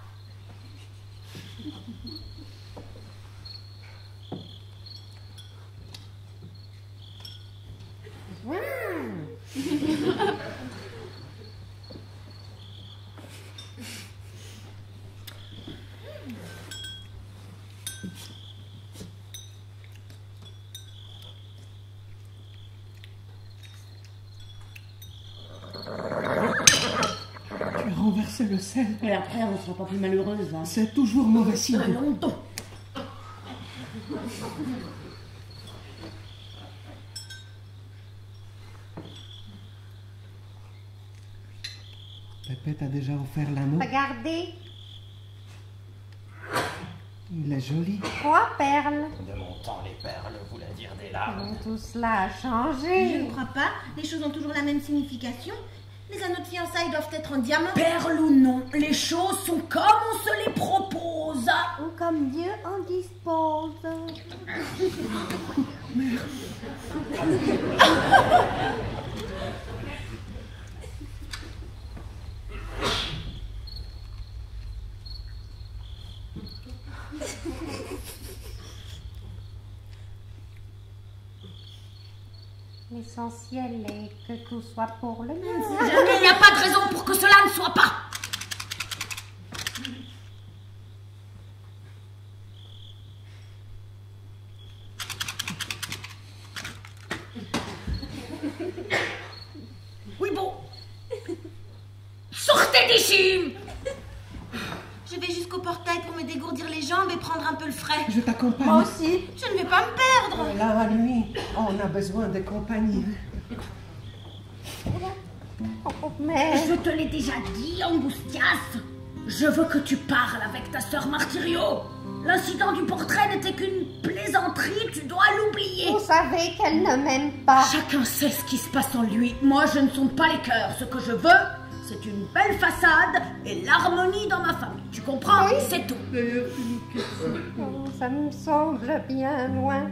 Tu le sel. Et après, on sera pas plus malheureuse. hein. C'est toujours mauvais signe. Allons donc. Pépé t'a déjà offert l'anneau. Regardez, Il est joli. trois perles. De mon temps, les perles voulaient dire des larmes. Tout cela a Je changé. ne crois pas. Les choses ont toujours la même signification. Les anneaux de fiançailles doivent être en diamant. Perle ou non, les choses sont comme on se les propose. Ou comme Dieu en dispose. L'essentiel est que tout soit pour le mieux. Jamais il n'y a pas de raison pour que cela ne soit pas. Oui bon. Sortez d'ici Je vais jusqu'au portail pour me dégourdir les jambes et prendre un peu le frais. Je t'accompagne. Moi aussi. Besoin de compagnie. Oh, mais Je te l'ai déjà dit, Angustias. Je veux que tu parles avec ta sœur Martirio. L'incident du portrait n'était qu'une plaisanterie, tu dois l'oublier. vous savez qu'elle ne m'aime pas. Chacun sait ce qui se passe en lui. Moi, je ne sonde pas les cœurs. Ce que je veux, c'est une belle façade et l'harmonie dans ma famille. Tu comprends? C'est tout. Oh, ça me semble bien loin.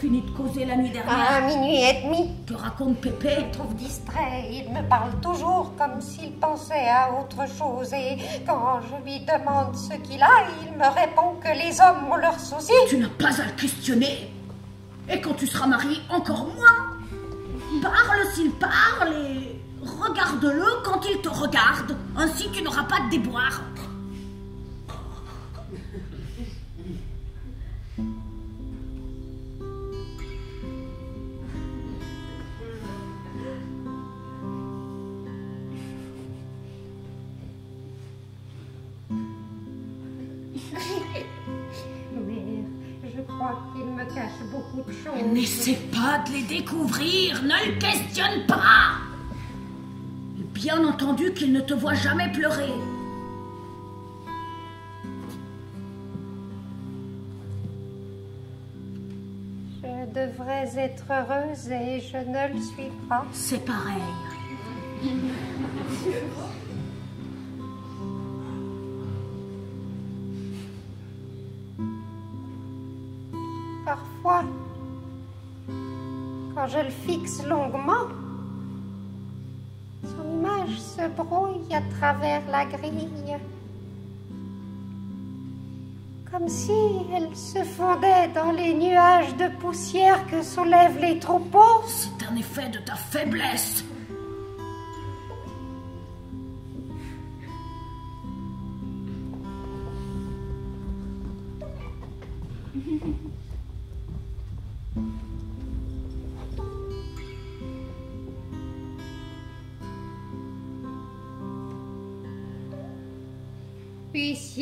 Fini de causer la nuit À dernière minuit et demi, Que raconte Pépé je trouve distrait. Il me parle toujours comme s'il pensait à autre chose. Et quand je lui demande ce qu'il a, il me répond que les hommes ont leurs soucis. Tu n'as pas à le questionner. Et quand tu seras marié, encore moins. Parle s'il parle et regarde-le quand il te regarde. Ainsi, tu n'auras pas de déboire. Cache beaucoup de choses. N'essaie pas de les découvrir, ne le questionne pas. Et Bien entendu qu'il ne te voit jamais pleurer. Je devrais être heureuse et je ne le suis pas. C'est pareil. Je le fixe longuement, son image se brouille à travers la grille. Comme si elle se fondait dans les nuages de poussière que soulèvent les troupeaux. C'est un effet de ta faiblesse.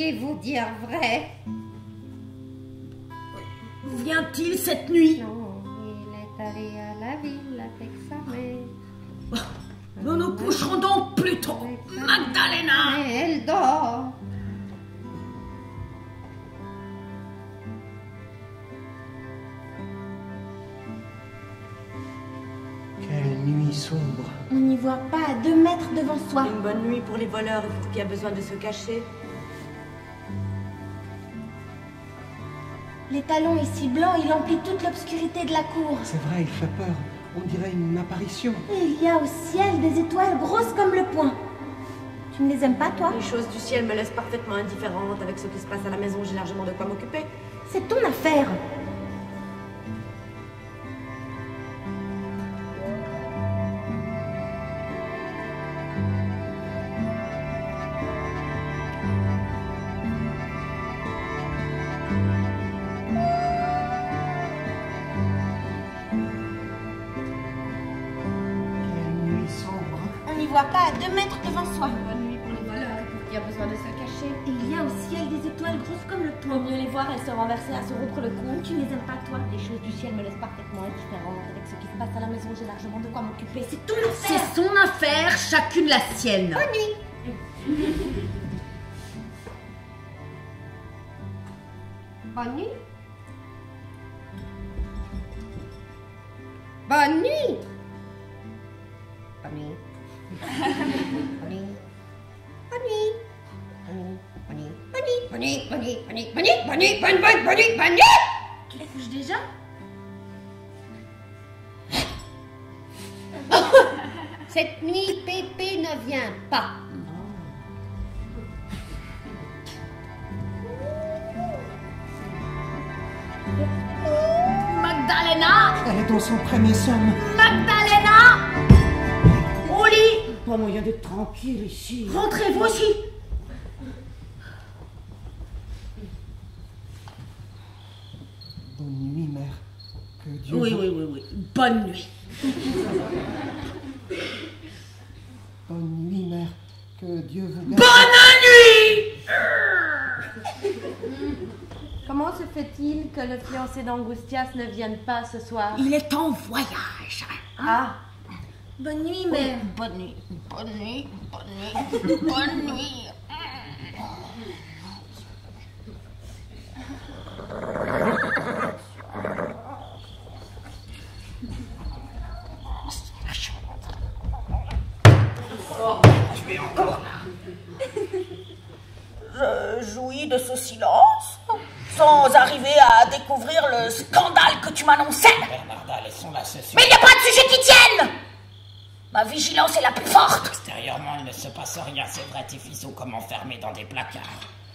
Puissiez-vous dire vrai Vient-il cette nuit Non, il est allé à la ville avec sa mère. Nous nous coucherons donc plus tôt. Magdalena Mais elle dort. Quelle nuit sombre. On n'y voit pas à deux mètres devant soi. Une bonne nuit pour les voleurs et pour qui a besoin de se cacher. L'étalon est si blanc, il emplit toute l'obscurité de la cour. C'est vrai, il fait peur. On dirait une apparition. Et il y a au ciel des étoiles grosses comme le poing. Tu ne les aimes pas, toi? Les choses du ciel me laissent parfaitement indifférente. Avec ce qui se passe à la maison, j'ai largement de quoi m'occuper. C'est ton affaire. Voit pas à deux mètres devant soi. Bonne nuit pour les voleurs pour qui a besoin de se cacher. Et il y a au ciel des étoiles grosses comme le poing. Mieux les voir et se renverser à se rompre le cou. Tu ne les aimes pas, toi? Les choses du ciel me laissent parfaitement indifférente. Avec ce qui se passe à la maison, j'ai largement de quoi m'occuper. C'est ton C'est affaire. son affaire, chacune la sienne. Bonne nuit. Bonne nuit. Bonne Tu te couches déjà Cette nuit, Pépé ne vient pas. Magdalena Elle est dans son premier somme. Magdalena Pas moyen d'être tranquille ici. Rentrez vous aussi Bonne nuit, mère. Que Dieu. Oui, vous- oui, oui, oui. Bonne nuit. Bonne nuit, mère. Que Dieu vous garde. Bonne nuit Comment se fait-il que le fiancé d'Angustias ne vienne pas ce soir? Il est en voyage. Ah Bonne nuit, mère. Bonne nuit, bonne nuit, bonne nuit, bonne nuit. Tu es encore là. Je jouis de ce silence sans arriver à découvrir le scandale que tu m'annonçais. Bernarda, laissons-la se Mais il n'y a pas de sujet qui tienne Ma vigilance est la plus forte Extérieurement, il ne se passe rien, c'est vrai, tes fils sont comme enfermés dans des placards.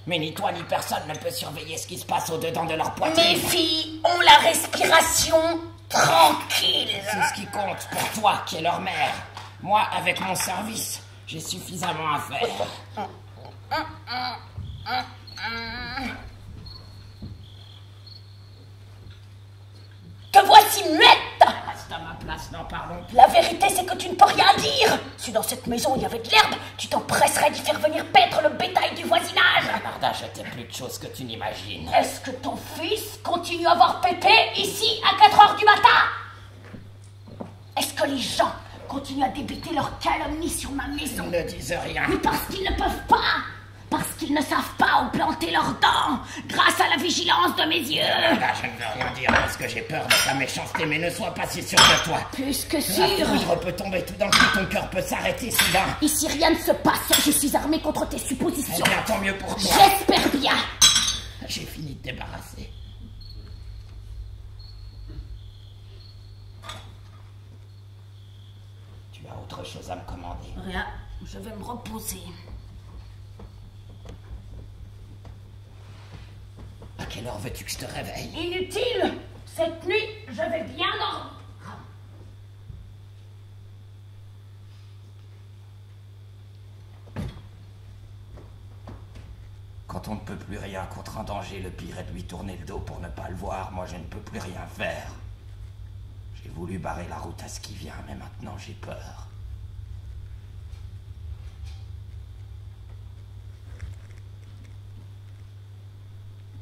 Mais ni toi ni personne ne peut surveiller ce qui se passe au-dedans de leur Mes poitrine. filles ont la respiration tranquille. C'est ce qui compte pour toi, qui est leur mère. Moi, avec mon service, j'ai suffisamment à faire. Te voici muette Reste à ma place, n'en parlons plus. La vérité, tu ne peux rien dire. Si dans cette maison il y avait de l'herbe, tu t'empresserais d'y faire venir paître le bétail du voisinage. Bernarda, je t'ai plus de choses que tu n'imagines. Est-ce que ton fils continue à voir Pépé ici à 4 heures du matin? Est-ce que les gens continuent à débiter leurs calomnies sur ma maison? Ne disent rien. Mais parce qu'ils ne peuvent pas Ne savent pas où planter leurs dents Grâce à la vigilance de mes yeux Là, je ne veux rien dire parce que j'ai peur de ta méchanceté, mais ne sois pas si sûr de toi. Plus que La sûr foudre peut tomber tout d'un coup, ton cœur peut s'arrêter soudain. Ici rien ne se passe, je suis armée contre tes Eh suppositions. bien, tant mieux pour toi. J'espère bien J'ai fini de te débarrasser. Tu as autre chose à me commander? Rien, je vais me reposer. À quelle heure veux-tu que je te réveille Inutile Cette nuit, je vais bien dormir. Quand on ne peut plus rien contre un danger, le pire est de lui tourner le dos pour ne pas le voir. Moi, je ne peux plus rien faire. J'ai voulu barrer la route à ce qui vient, mais maintenant j'ai peur.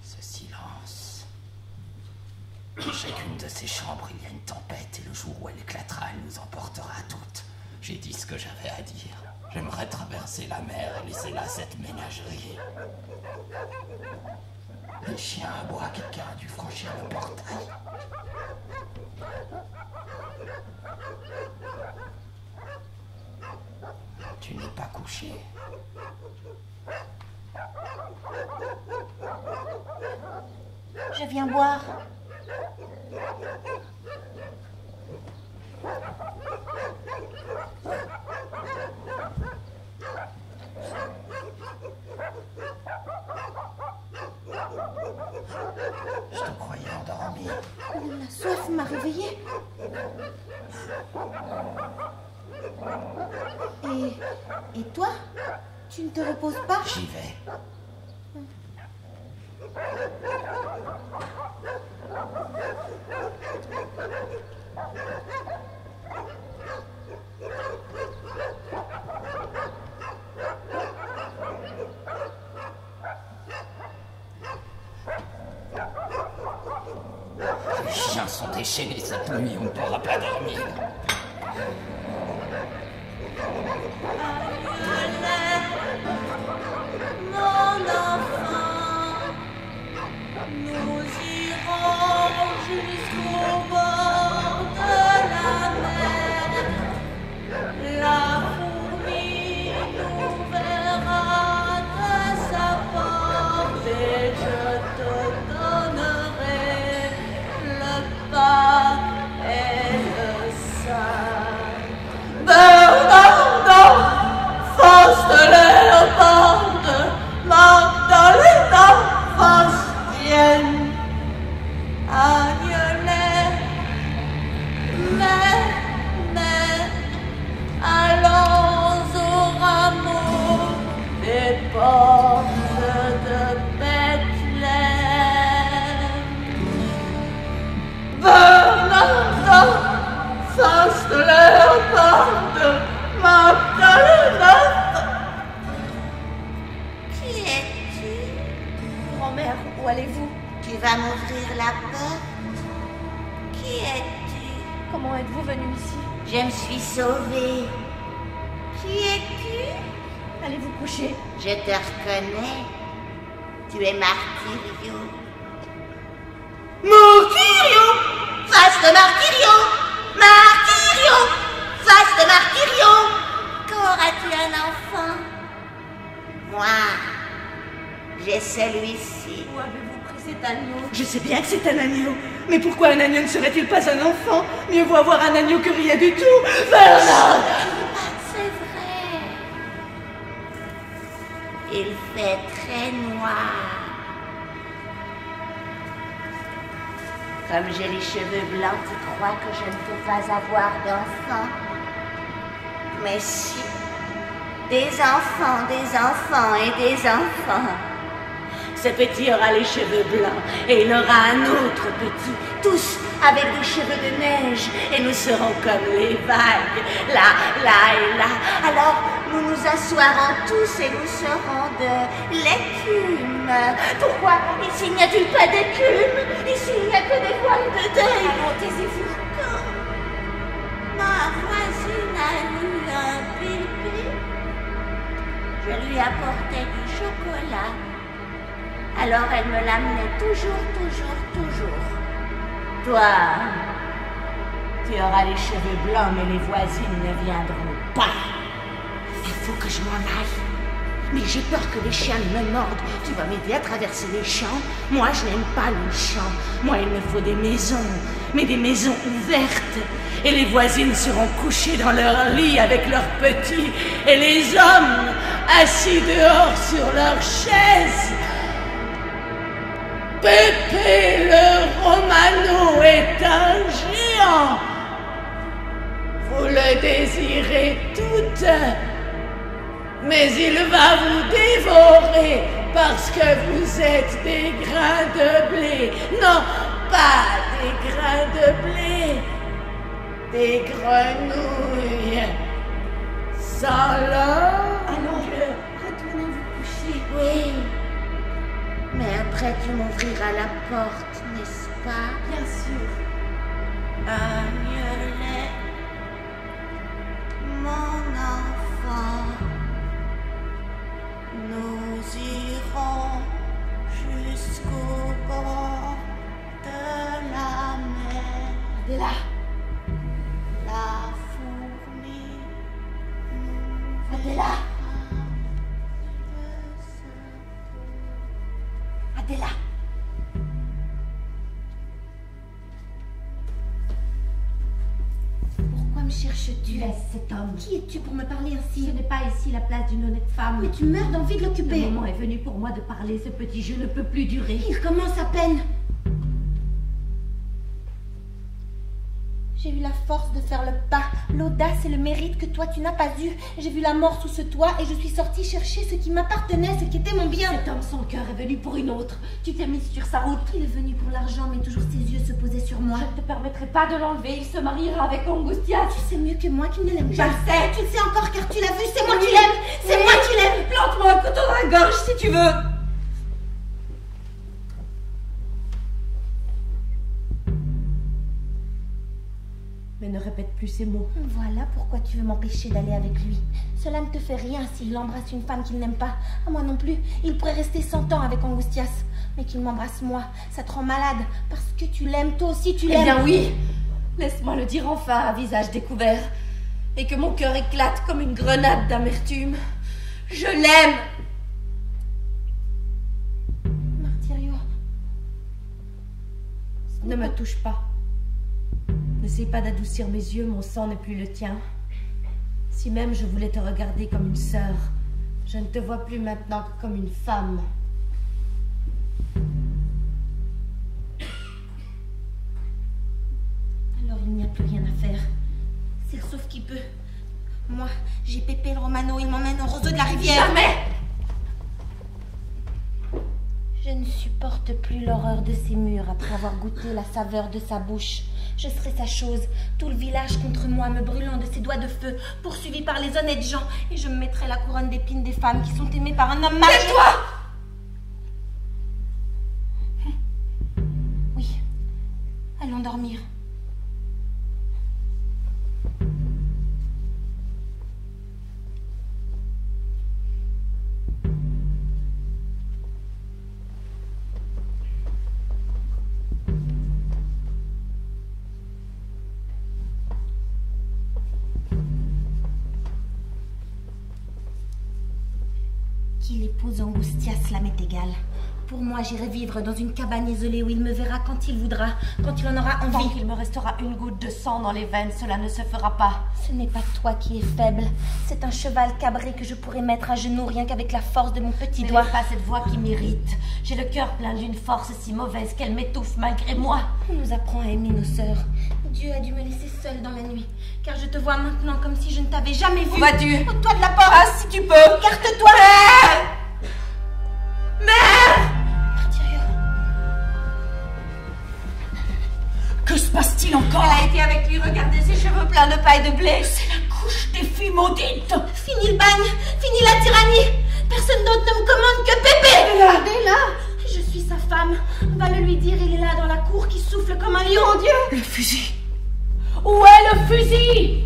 Ce silence. Dans chacune de ces chambres, il y a une tempête et le jour où elle éclatera, elle nous emportera toutes. J'ai dit ce que j'avais à dire. J'aimerais traverser la mer et laisser là cette ménagerie. Les chiens aboient, quelqu'un a dû franchir le portail. Tu n'es pas couché. Je viens boire. Je te croyais endormi. La soif m'a réveillée. Et, et toi Tu ne te reposes pas? J'y vais. Les chiens sont déchaînés cette nuit, on ne pourra pas dormir. Sauvée. Qui es-tu? Allez vous coucher. Je te reconnais. Tu es Martirio. Martirio Face de Martirio Martirio Face de Martirio Quand auras-tu un enfant? Moi, j'ai celui-ci. Où avez-vous pris cet agneau? Je sais bien que c'est un agneau. Mais pourquoi un agneau ne serait-il pas un enfant? Mieux vaut avoir un agneau que rien du tout. Bernard C'est vrai. Il fait très noir. Comme j'ai les cheveux blancs, tu crois que je ne peux pas avoir d'enfant Mais si. Des enfants, des enfants et des enfants. Ce petit aura les cheveux blancs et il aura un autre petit, tous avec des cheveux de neige et nous serons comme les vagues, là, là et là. Alors, nous nous assoirons tous et nous serons de l'écume. Pourquoi Ici, n'y a-t-il pas d'écume? Ici, il n'y a que des voiles de deuil. Allons, taisez-vous. Ma voisine a eu un bébé. Je lui apportais du chocolat. Alors elle me l'amenait toujours, toujours, toujours. Toi, Tu auras les cheveux blancs, mais les voisines ne viendront pas. il faut que je m'en aille. Mais j'ai peur que les chiens me mordent. Tu vas m'aider à traverser les champs Moi, je n'aime pas les champs. Moi, il me faut des maisons, mais des maisons ouvertes. Et les voisines seront couchées dans leur lit avec leurs petits, et les hommes assis dehors sur leurs chaises. Pépé le Romano est un géant. Vous le désirez toutes, mais il va vous dévorer parce que vous êtes des grains de blé. Non, pas des grains de blé, des grenouilles. Sans langue. Oui. Mais après tu m'ouvriras la porte, n'est-ce pas? Bien sûr. Agnelet, mon enfant, nous irons jusqu'au bord de la mer. Adela, La fourmi nous Adela, Adela. Pourquoi me cherches-tu? Laisse cet homme. Qui es-tu pour me parler Ce ainsi n'est pas ici la place d'une honnête femme. Mais tu meurs d'envie de Le l'occuper. moment est venu pour moi de parler. Ce petit jeu ne peut plus durer. Il commence à peine. J'ai eu la force de faire le pas, l'audace et le mérite que toi tu n'as pas eu. J'ai vu la mort sous ce toit et je suis sortie chercher ce qui m'appartenait, ce qui était mon bien. Cet homme, son cœur est venu pour une autre. Tu t'es mise sur sa route. Il est venu pour l'argent, mais toujours ses yeux se posaient sur moi. Je ne te permettrai pas de l'enlever. Il se mariera avec Angustia. Tu sais mieux que moi qu'il ne l'aime Je pas. le sais. Tu le sais encore car tu l'as vu, c'est moi qui l'aime. C'est moi qui l'aime. Plante-moi un couteau dans la gorge si tu veux. Répète plus ces mots. Voilà pourquoi tu veux m'empêcher d'aller avec lui. Cela ne te fait rien s'il embrasse une femme qu'il n'aime pas. À moi non plus. Il pourrait rester cent ans avec Angustias. Mais qu'il m'embrasse moi, ça te rend malade. Parce que tu l'aimes, toi aussi tu Eh l'aimes. bien oui. Laisse-moi le dire enfin à visage découvert. Et que mon cœur éclate comme une grenade d'amertume. Je l'aime. Martirio, Ne me touche pas. N'essaie pas d'adoucir mes yeux, mon sang n'est plus le tien. Si même je voulais te regarder comme une sœur, je ne te vois plus maintenant que comme une femme. alors il n'y a plus rien à faire. C'est sauf qui peut. Moi, j'ai Pépé le Romano, il m'emmène au roseau de la rivière. Jamais Je ne supporte plus l'horreur de ces murs après avoir goûté la saveur de sa bouche. Je serai sa chose, tout le village contre moi, me brûlant de ses doigts de feu, poursuivi par les honnêtes gens, et je me mettrai la couronne d'épines des femmes qui sont aimées par un homme marié. Tais-toi Oui, allons dormir. Qu'il épouse Angustias, la m'est égale. Pour moi, j'irai vivre dans une cabane isolée où il me verra quand il voudra, quand il en aura Tant envie. qu'il me restera une goutte de sang dans les veines, cela ne se fera pas. Ce n'est pas toi qui es faible, c'est un cheval cabré que je pourrais mettre à genoux rien qu'avec la force de mon petit Mais doigt. pas cette voix qui m'irrite. J'ai le cœur plein d'une force si mauvaise qu'elle m'étouffe malgré moi. On nous apprend à aimer nos sœurs. Dieu a dû me laisser seule dans la nuit, car je te vois maintenant comme si je ne t'avais jamais vue. Où vas-tu toit de la porte. Ah, si tu peux Écarte-toi. Mère Passe-t-il encore Elle a été avec lui, regardez ses cheveux pleins de paille de blé. C'est la couche des filles maudites Fini le bagne, fini la tyrannie. Personne d'autre ne me commande que Pépé. Regardez-la Je suis sa femme. Va le lui dire, il est là dans la cour qui souffle comme un lion. Dieu Le fusil Où est le fusil?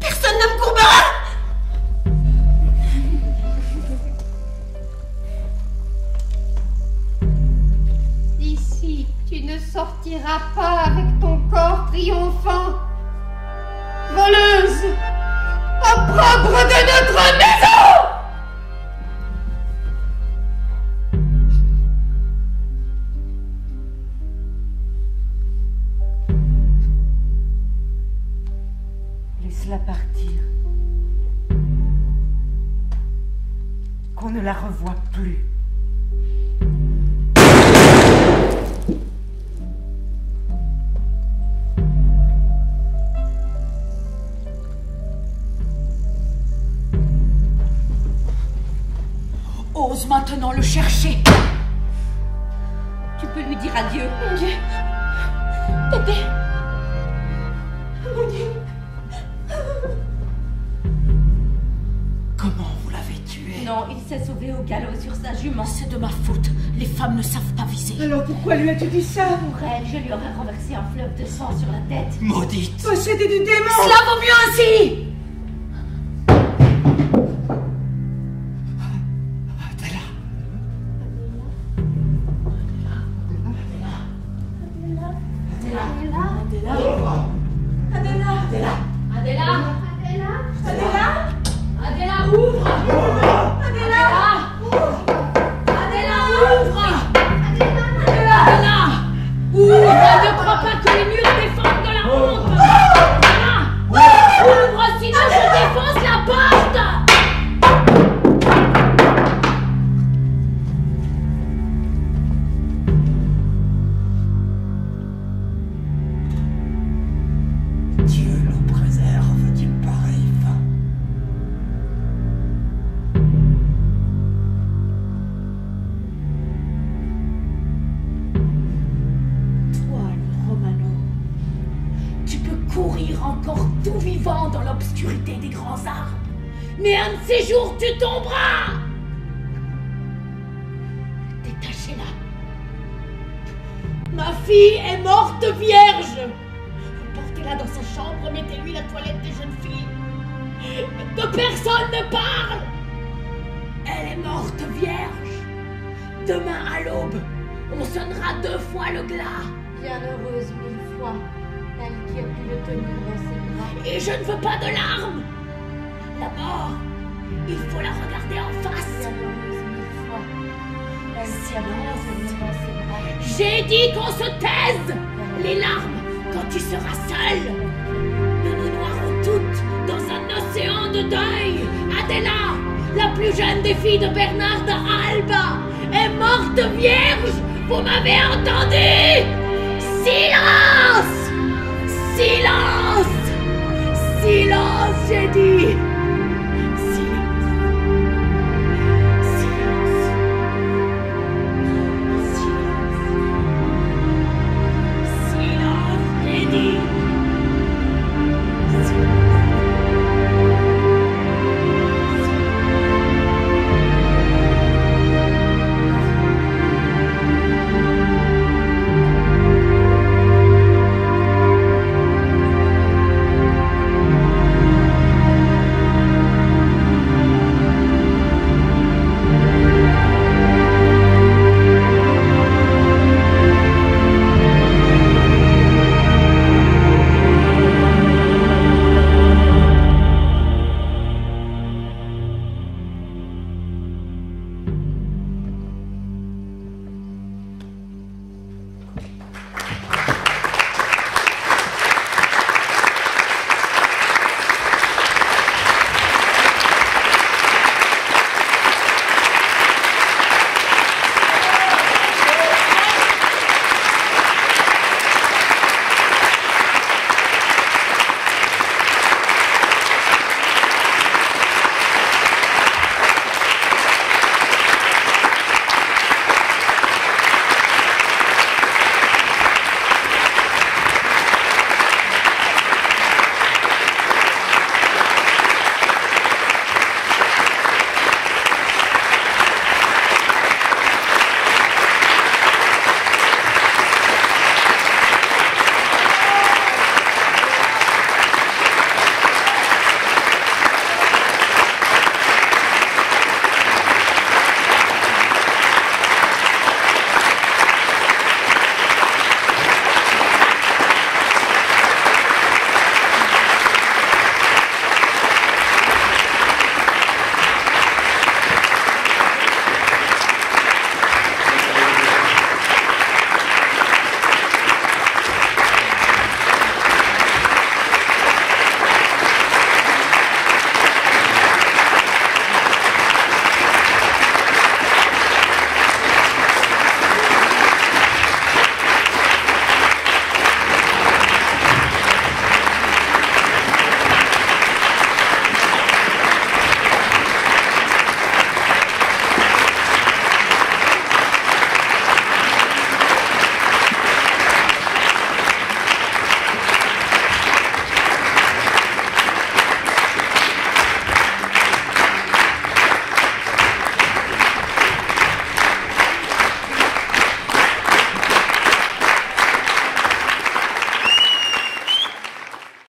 Personne ne me courbera. Ne sortiras pas avec ton corps triomphant. Voleuse Opprobre de notre maison Laisse-la partir. Qu'on ne la revoie plus. Maintenant le chercher Tu peux lui dire adieu. Mon Dieu. Pépé. Mon Dieu. Comment vous l'avez tué? Non, il s'est sauvé au galop sur sa jument. C'est de ma faute. Les femmes ne savent pas viser. Alors pourquoi lui as-tu dit ça Pour elle, je lui aurais renversé un fleuve de sang sur la tête. Maudite Possédé du démon Cela vaut mieux ainsi